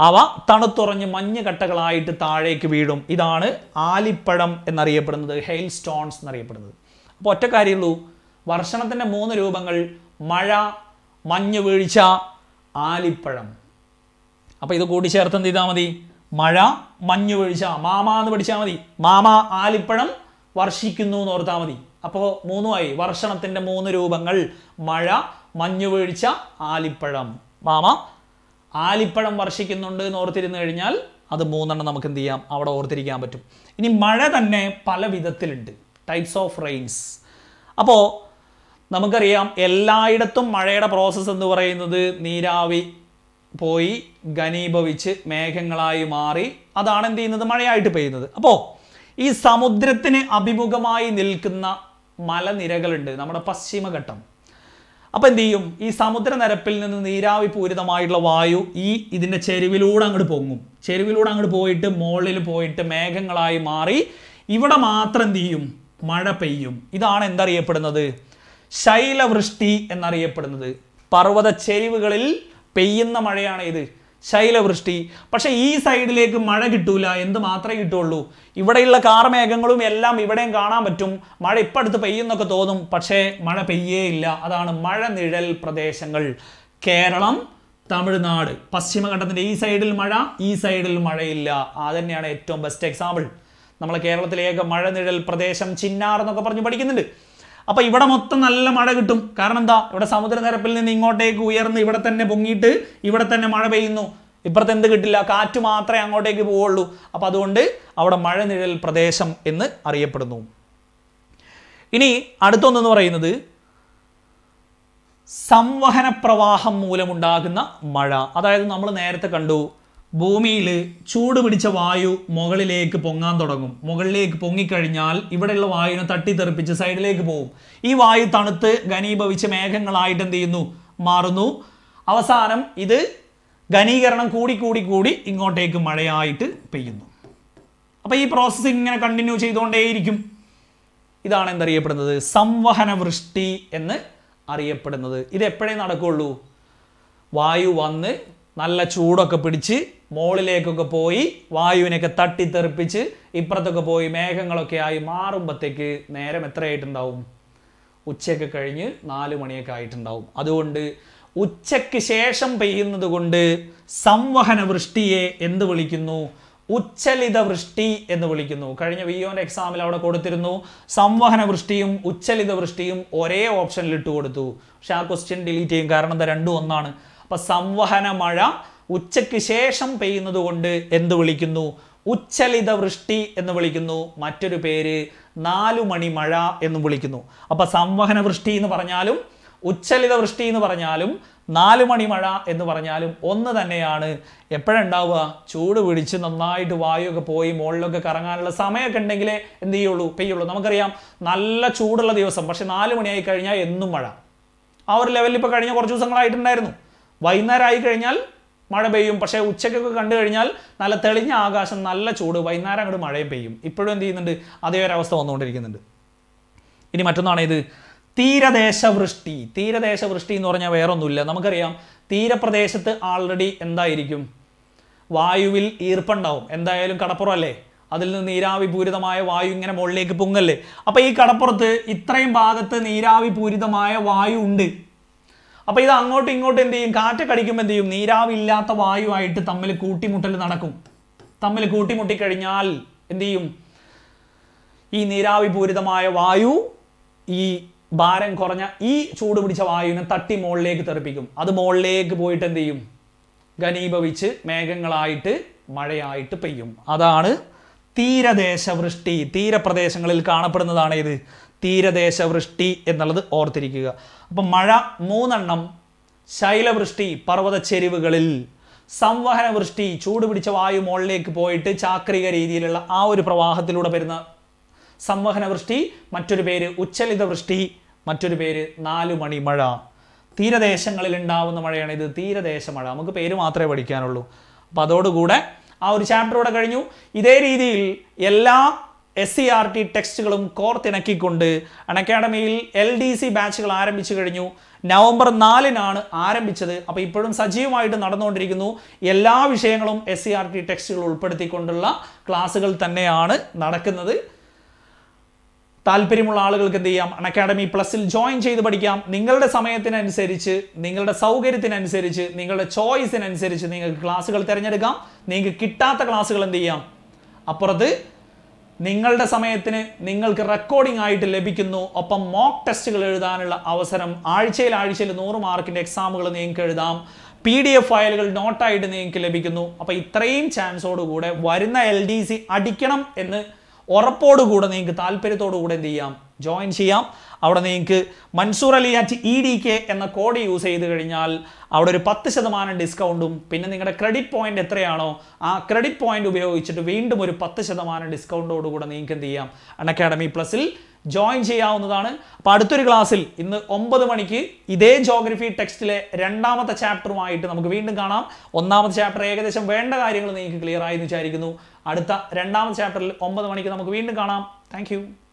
അവ തണുത്തുറഞ്ഞ് മഞ്ഞ് കട്ടകളായിട്ട് താഴേക്ക് വീഴും. ഇതാണ് ആലിപ്പഴം എന്നറിയപ്പെടുന്നത് ഹെയിൽ സ്റ്റോൺസ് എന്നറിയപ്പെടുന്നത്. അപ്പോൾ ഒറ്റ കാര്യമുള്ളൂ വർഷണത്തിന്റെ മൂന്ന് രൂപങ്ങൾ മഴ മഞ്ഞ് വീഴ്ച ആലിപ്പഴം. അപ്പോൾ ഇത് കൂടി ചേർത്ത് എന്ത് ചെയ്താൽ മതി? മഴ മഞ്ഞു വീഴ്ച. മാമ എന്ന് പഠിച്ചാൽ മതി. മാമ ആലിപ്പഴം വർഷിക്കുന്നു എന്ന് ഓർത്താൽ മതി. അപ്പോൾ മൂന്നുമായി. വർഷണത്തിന്റെ മൂന്ന് രൂപങ്ങൾ. മഴ മഞ്ഞു വീഴ്ച ആലിപ്പഴം. മാമ ആലിപ്പഴം വർഷിക്കുന്നുണ്ട് എന്ന് ഓർത്തിരുന്നു കഴിഞ്ഞാൽ അത് മൂന്നെണ്ണം നമുക്ക് എന്ത് ചെയ്യാം? അവിടെ ഓർത്തിരിക്കാൻ പറ്റും. ഇനി മഴ തന്നെ പല വിധത്തിലുണ്ട്. ടൈപ്സ് ഓഫ് റെയിൻസ് അപ്പോൾ നമുക്കറിയാം എല്ലായിടത്തും മഴയുടെ പ്രോസസ്സ് എന്ന് പറയുന്നത് നീരാവി പോയി ഘനീഭവിച്ച് മേഘങ്ങളായി മാറി അതാണ് എന്ത് ചെയ്യുന്നത്? മഴയായിട്ട് പെയ്യുന്നത്. അപ്പോൾ ഈ സമുദ്രത്തിന് അഭിമുഖമായി നിൽക്കുന്ന മലനിരകളുണ്ട്. നമ്മുടെ പശ്ചിമഘട്ടം. അപ്പോൾ എന്ത് ചെയ്യും? ഈ സമുദ്രനിരപ്പിൽ നിന്ന് നീരാവി പൂരിതമായിട്ടുള്ള വായു ഈ ഇതിന്റെ ചെരുവിലൂടെ അങ്ങോട്ട് പൊങ്ങും. ചെരുവിലൂടെ അങ്ങോട്ട് പോയിട്ട് മുകളിൽ പോയിട്ട് മേഘങ്ങളായി മാറി ഇവിടെ മാത്രം എന്ത് ചെയ്യും? മഴ പെയ്യും. ഇതാണ് എന്തറിയപ്പെടുന്നത്? ശൈലവൃഷ്ടി എന്നറിയപ്പെടുന്നത്. പർവത ചെരിവുകളിൽ പെയ്യുന്ന മഴയാണ് ഇത്. ശൈലവൃഷ്ടി. പക്ഷെ ഈ സൈഡിലേക്ക് മഴ കിട്ടൂല. എന്ത് മാത്രമേ കിട്ടുള്ളൂ ഇവിടെയുള്ള കാർമേഘങ്ങളും എല്ലാം ഇവിടെയും കാണാൻ പറ്റും. മഴ ഇപ്പം അടുത്ത് പെയ്യുന്നൊക്കെ തോന്നും. പക്ഷേ മഴ പെയ്യേ ഇല്ല അതാണ് മഴ നിഴൽ പ്രദേശങ്ങൾ. കേരളം തമിഴ്നാട്. പശ്ചിമഘട്ടത്തിന്റെ ഈ സൈഡിൽ മഴ ഈ സൈഡിൽ മഴയില്ല. അത് തന്നെയാണ് ഏറ്റവും ബെസ്റ്റ് എക്സാമ്പിൾ നമ്മളെ കേരളത്തിലേക്ക് മഴ നിഴൽ പ്രദേശം ചിന്നാർ എന്നൊക്കെ പറഞ്ഞ് പഠിക്കുന്നുണ്ട്. അപ്പൊ ഇവിടെ മൊത്തം നല്ല മഴ കിട്ടും. കാരണം എന്താ? ഇവിടെ സമുദ്രനിരപ്പിൽ നിന്ന് ഇങ്ങോട്ടേക്ക് ഉയർന്ന് ഇവിടെ തന്നെ പൊങ്ങിയിട്ട് ഇവിടെ തന്നെ മഴ പെയ്യുന്നു. ഇപ്പുറത്ത് എന്ത് കിട്ടില്ല? കാറ്റ് മാത്രമേ അങ്ങോട്ടേക്ക് പോവുള്ളൂ. അപ്പൊ അതുകൊണ്ട് അവിടെ മഴ നിഴൽ പ്രദേശം എന്ന് അറിയപ്പെടുന്നു. ഇനി അടുത്തൊന്നെന്ന് പറയുന്നത് സംവഹന പ്രവാഹം മൂലമുണ്ടാകുന്ന മഴ. അതായത് നമ്മൾ നേരത്തെ കണ്ടു ഭൂമിയിൽ ചൂട് പിടിച്ച വായു മുകളിലേക്ക് പൊങ്ങാൻ തുടങ്ങും. മുകളിലേക്ക് പൊങ്ങിക്കഴിഞ്ഞാൽ ഇവിടെയുള്ള വായുവിനെ തട്ടിത്തെറിപ്പിച്ച് സൈഡിലേക്ക് പോകും ഈ വായു തണുത്ത് ഘനീഭവിച്ച് മേഘങ്ങളായിട്ട് എന്ത് ചെയ്യുന്നു? മാറുന്നു. അവസാനം ഇത് ഘനീകരണം കൂടി കൂടി കൂടി ഇങ്ങോട്ടേക്ക് മഴയായിട്ട് പെയ്യുന്നു. അപ്പോൾ ഈ പ്രോസസ്സ് ഇങ്ങനെ കണ്ടിന്യൂ ചെയ്തുകൊണ്ടേയിരിക്കും. ഇതാണ് എന്തറിയപ്പെടുന്നത്? സംവഹന വൃഷ്ടി എന്ന് അറിയപ്പെടുന്നത്. ഇത് എപ്പോഴേ നടക്കുള്ളൂ? വായു വന്ന് നല്ല ചൂടൊക്കെ പിടിച്ച് മുകളിലേക്കൊക്കെ പോയി വായുവിനെയൊക്കെ തട്ടിത്തെറിപ്പിച്ച് ഇപ്പുറത്തൊക്കെ പോയി മേഘങ്ങളൊക്കെ ആയി മാറുമ്പോഴത്തേക്ക് നേരം എത്രയായിട്ടുണ്ടാവും? ഉച്ചയൊക്കെ കഴിഞ്ഞ് നാല് മണിയൊക്കെ ആയിട്ടുണ്ടാവും. അതുകൊണ്ട് ഉച്ചയ്ക്ക് ശേഷം പെയ്യുന്നത് കൊണ്ട് സംവഹന വൃഷ്ടിയെ എന്ത് വിളിക്കുന്നു? ഉച്ചലിത വൃഷ്ടി എന്ന് വിളിക്കുന്നു. കഴിഞ്ഞ വി ഒന്റെ എക്സാമിൽ അവിടെ കൊടുത്തിരുന്നു സംവഹന വൃഷ്ടിയും ഉച്ചലിത വൃഷ്ടിയും ഒരേ ഓപ്ഷനിൽ ഇട്ട് കൊടുത്തു. പക്ഷെ ആ ക്വസ്റ്റ്യൻ ഡിലീറ്റ് ചെയ്യും. കാരണം എന്താ? രണ്ടും ഒന്നാണ്. അപ്പൊ സംവഹന മഴ ഉച്ചയ്ക്ക് ശേഷം പെയ്യുന്നത് കൊണ്ട് എന്ത് വിളിക്കുന്നു? ഉച്ചലിത വൃഷ്ടി എന്ന് വിളിക്കുന്നു. മറ്റൊരു പേര് നാലു മണി മഴ എന്നും വിളിക്കുന്നു. അപ്പൊ സംവഹന വൃഷ്ടി എന്ന് പറഞ്ഞാലും ഉച്ചലിത വൃഷ്ടി എന്ന് പറഞ്ഞാലും നാലു മണി മഴ എന്ന് പറഞ്ഞാലും ഒന്ന് തന്നെയാണ്. എപ്പോഴുണ്ടാവുക? ചൂട് പിടിച്ച് നന്നായിട്ട് വായുവൊക്കെ പോയി മുകളിലൊക്കെ കറങ്ങാനുള്ള സമയമൊക്കെ ഉണ്ടെങ്കിലേ എന്ത് ചെയ്യുള്ളൂ? പെയ്യുള്ളൂ. നമുക്കറിയാം നല്ല ചൂടുള്ള ദിവസം. പക്ഷെ നാല് മണിയായി കഴിഞ്ഞാൽ എന്നും മഴ. ആ ഒരു ലെവലിൽ ഇപ്പോൾ കഴിഞ്ഞ കുറച്ച് ദിവസങ്ങളായിട്ടുണ്ടായിരുന്നു. വൈകുന്നേരം ആയി കഴിഞ്ഞാൽ മഴ പെയ്യും. പക്ഷേ ഉച്ചയ്ക്കൊക്കെ കണ്ടു കഴിഞ്ഞാൽ നല്ല തെളിഞ്ഞ ആകാശം നല്ല ചൂട് വൈകുന്നേരം അങ്ങോട്ട് മഴയും പെയ്യും. ഇപ്പോഴും എന്ത് ചെയ്യുന്നുണ്ട്? അതേ ഒരു അവസ്ഥ വന്നുകൊണ്ടിരിക്കുന്നുണ്ട്. ഇനി മറ്റൊന്നാണ് ഇത്. തീരദേശ വൃഷ്ടി തീരദേശ വൃഷ്ടി എന്ന് പറഞ്ഞാൽ വേറൊന്നുമില്ല. നമുക്കറിയാം തീരപ്രദേശത്ത് ആൾറെഡി എന്തായിരിക്കും? വായുവിൽ ഈർപ്പുണ്ടാവും. എന്തായാലും കടപ്പുറം അല്ലേ അതിൽ നിന്ന് നീരാവി പൂരിതമായ വായു ഇങ്ങനെ മുകളിലേക്ക് പൊങ്ങല്ലേ? അപ്പൊ ഈ കടപ്പുറത്ത് ഇത്രയും ഭാഗത്ത് നീരാവി പൂരിതമായ വായു ഉണ്ട്. അപ്പൊ ഇത് അങ്ങോട്ടും ഇങ്ങോട്ടും എന്ത് ചെയ്യും? കാറ്റ് കടിക്കുമ്പോൾ എന്ത് ചെയ്യും? നീരാവില്ലാത്ത വായുവായിട്ട് തമ്മിൽ കൂട്ടിമുട്ടൽ നടക്കും. തമ്മിൽ കൂട്ടിമുട്ടിക്കഴിഞ്ഞാൽ എന്ത് ചെയ്യും? ഈ നീരാവി പൂരിതമായ വായു ഈ ഭാരം കുറഞ്ഞ ഈ ചൂട് പിടിച്ച വായുവിനെ തട്ടി മുകളിലേക്ക് തെറിപ്പിക്കും. അത് മുകളിലേക്ക് പോയിട്ട് എന്ത് ചെയ്യും? ഘനീഭവിച്ച് മേഘങ്ങളായിട്ട് മഴയായിട്ട് പെയ്യും. അതാണ് തീരദേശ വൃഷ്ടി തീരപ്രദേശങ്ങളിൽ കാണപ്പെടുന്നതാണ് ഇത് തീരദേശ വൃഷ്ടി എന്നുള്ളത് ഓർത്തിരിക്കുക. അപ്പം മഴ മൂന്നെണ്ണം ശൈലവൃഷ്ടി പർവത ചെരിവുകളിൽ സംവഹന വൃഷ്ടി ചൂട് പിടിച്ച വായു മുകളിലേക്ക് പോയിട്ട് ചാക്രിക രീതിയിലുള്ള ആ ഒരു പ്രവാഹത്തിലൂടെ വരുന്ന സംവഹന വൃഷ്ടി മറ്റൊരു പേര് ഉച്ചലിത വൃഷ്ടി മറ്റൊരു പേര് നാലു മണി മഴ തീരദേശങ്ങളിൽ ഉണ്ടാവുന്ന മഴയാണ് ഇത് തീരദേശ മഴ നമുക്ക് പേര് മാത്രമേ പഠിക്കാനുള്ളൂ. അപ്പോൾ അതോടുകൂടെ ആ ഒരു ചാപ്റ്റർ ഇവിടെ കഴിഞ്ഞു. ഇതേ രീതിയിൽ എല്ലാ എസ് സി ആർ ടി ടെക്സ്റ്റുകളും കോർത്തിണക്കിക്കൊണ്ട് അക്കാഡമിയിൽ എൽ ഡി സി ബാച്ചുകൾ ആരംഭിച്ചു കഴിഞ്ഞു. നവംബർ നാലിനാണ് ആരംഭിച്ചത്. അപ്പോൾ ഇപ്പോഴും സജീവമായിട്ട് നടന്നുകൊണ്ടിരിക്കുന്നു. എല്ലാ വിഷയങ്ങളും എസ് സി ആർ ടി ടെക്സ്റ്റുകൾ ഉൾപ്പെടുത്തിക്കൊണ്ടുള്ള ക്ലാസ്സുകൾ തന്നെയാണ് നടക്കുന്നത്. താല്പര്യമുള്ള ആളുകൾക്ക് എന്ത് ചെയ്യാം? അക്കാഡമി പ്ലസിൽ ജോയിൻ ചെയ്ത് പഠിക്കാം. നിങ്ങളുടെ സമയത്തിനനുസരിച്ച് നിങ്ങളുടെ സൗകര്യത്തിനനുസരിച്ച് നിങ്ങളുടെ ചോയ്സിനനുസരിച്ച് നിങ്ങൾക്ക് ക്ലാസ്സുകൾ തിരഞ്ഞെടുക്കാം. നിങ്ങൾക്ക് കിട്ടാത്ത ക്ലാസ്സുകൾ എന്ത് ചെയ്യാം? അപ്പുറത്ത് നിങ്ങളുടെ സമയത്തിന് നിങ്ങൾക്ക് റെക്കോർഡിംഗ് ആയിട്ട് ലഭിക്കുന്നു. ഒപ്പം മോക്ക് ടെസ്റ്റുകൾ എഴുതാനുള്ള അവസരം ആഴ്ചയിൽ ആഴ്ചയിൽ നൂറ് മാർക്കിന്റെ എക്സാമുകൾ നിങ്ങൾക്ക് എഴുതാം. പി ഡി എഫ് ഫയലുകൾ നോട്ടായിട്ട് നിങ്ങൾക്ക് ലഭിക്കുന്നു. അപ്പോൾ ഇത്രയും ചാൻസോടുകൂടെ വരുന്ന എൽ ഡി സി അടിക്കണം എന്ന് ഉറപ്പോടുകൂടെ നിങ്ങൾക്ക് താല്പര്യത്തോടുകൂടെ എന്ത് ചെയ്യാം? ജോയിൻ ചെയ്യാം. അവിടെ നിങ്ങൾക്ക് Mansoor Ali at E D K എന്ന കോഡ് യൂസ് ചെയ്ത് കഴിഞ്ഞാൽ അവിടെ ഒരു പത്ത് ശതമാനം ഡിസ്കൗണ്ടും പിന്നെ നിങ്ങളുടെ ക്രെഡിറ്റ് പോയിന്റ് എത്രയാണോ ആ ക്രെഡിറ്റ് പോയിന്റ് ഉപയോഗിച്ചിട്ട് വീണ്ടും ഒരു പത്ത് ശതമാനം ഡിസ്കൗണ്ടോടുകൂടെ നിങ്ങൾക്ക് എന്ത് ചെയ്യാം? അൺ അക്കാഡമി പ്ലസിൽ ജോയിൻ ചെയ്യാവുന്നതാണ്. അപ്പോൾ അടുത്തൊരു ക്ലാസ്സിൽ ഇന്ന് ഒമ്പത് മണിക്ക് ഇതേ ജോഗ്രഫി ടെക്സ്റ്റിലെ രണ്ടാമത്തെ ചാപ്റ്ററുമായിട്ട് നമുക്ക് വീണ്ടും കാണാം. ഒന്നാമത്തെ ചാപ്റ്റർ ഏകദേശം വേണ്ട കാര്യങ്ങൾ നിങ്ങൾക്ക് ക്ലിയർ ആയി എന്ന് വിചാരിക്കുന്നു. അടുത്ത രണ്ടാമത്തെ ചാപ്റ്ററിൽ ഒമ്പത് മണിക്ക് നമുക്ക് വീണ്ടും കാണാം. താങ്ക്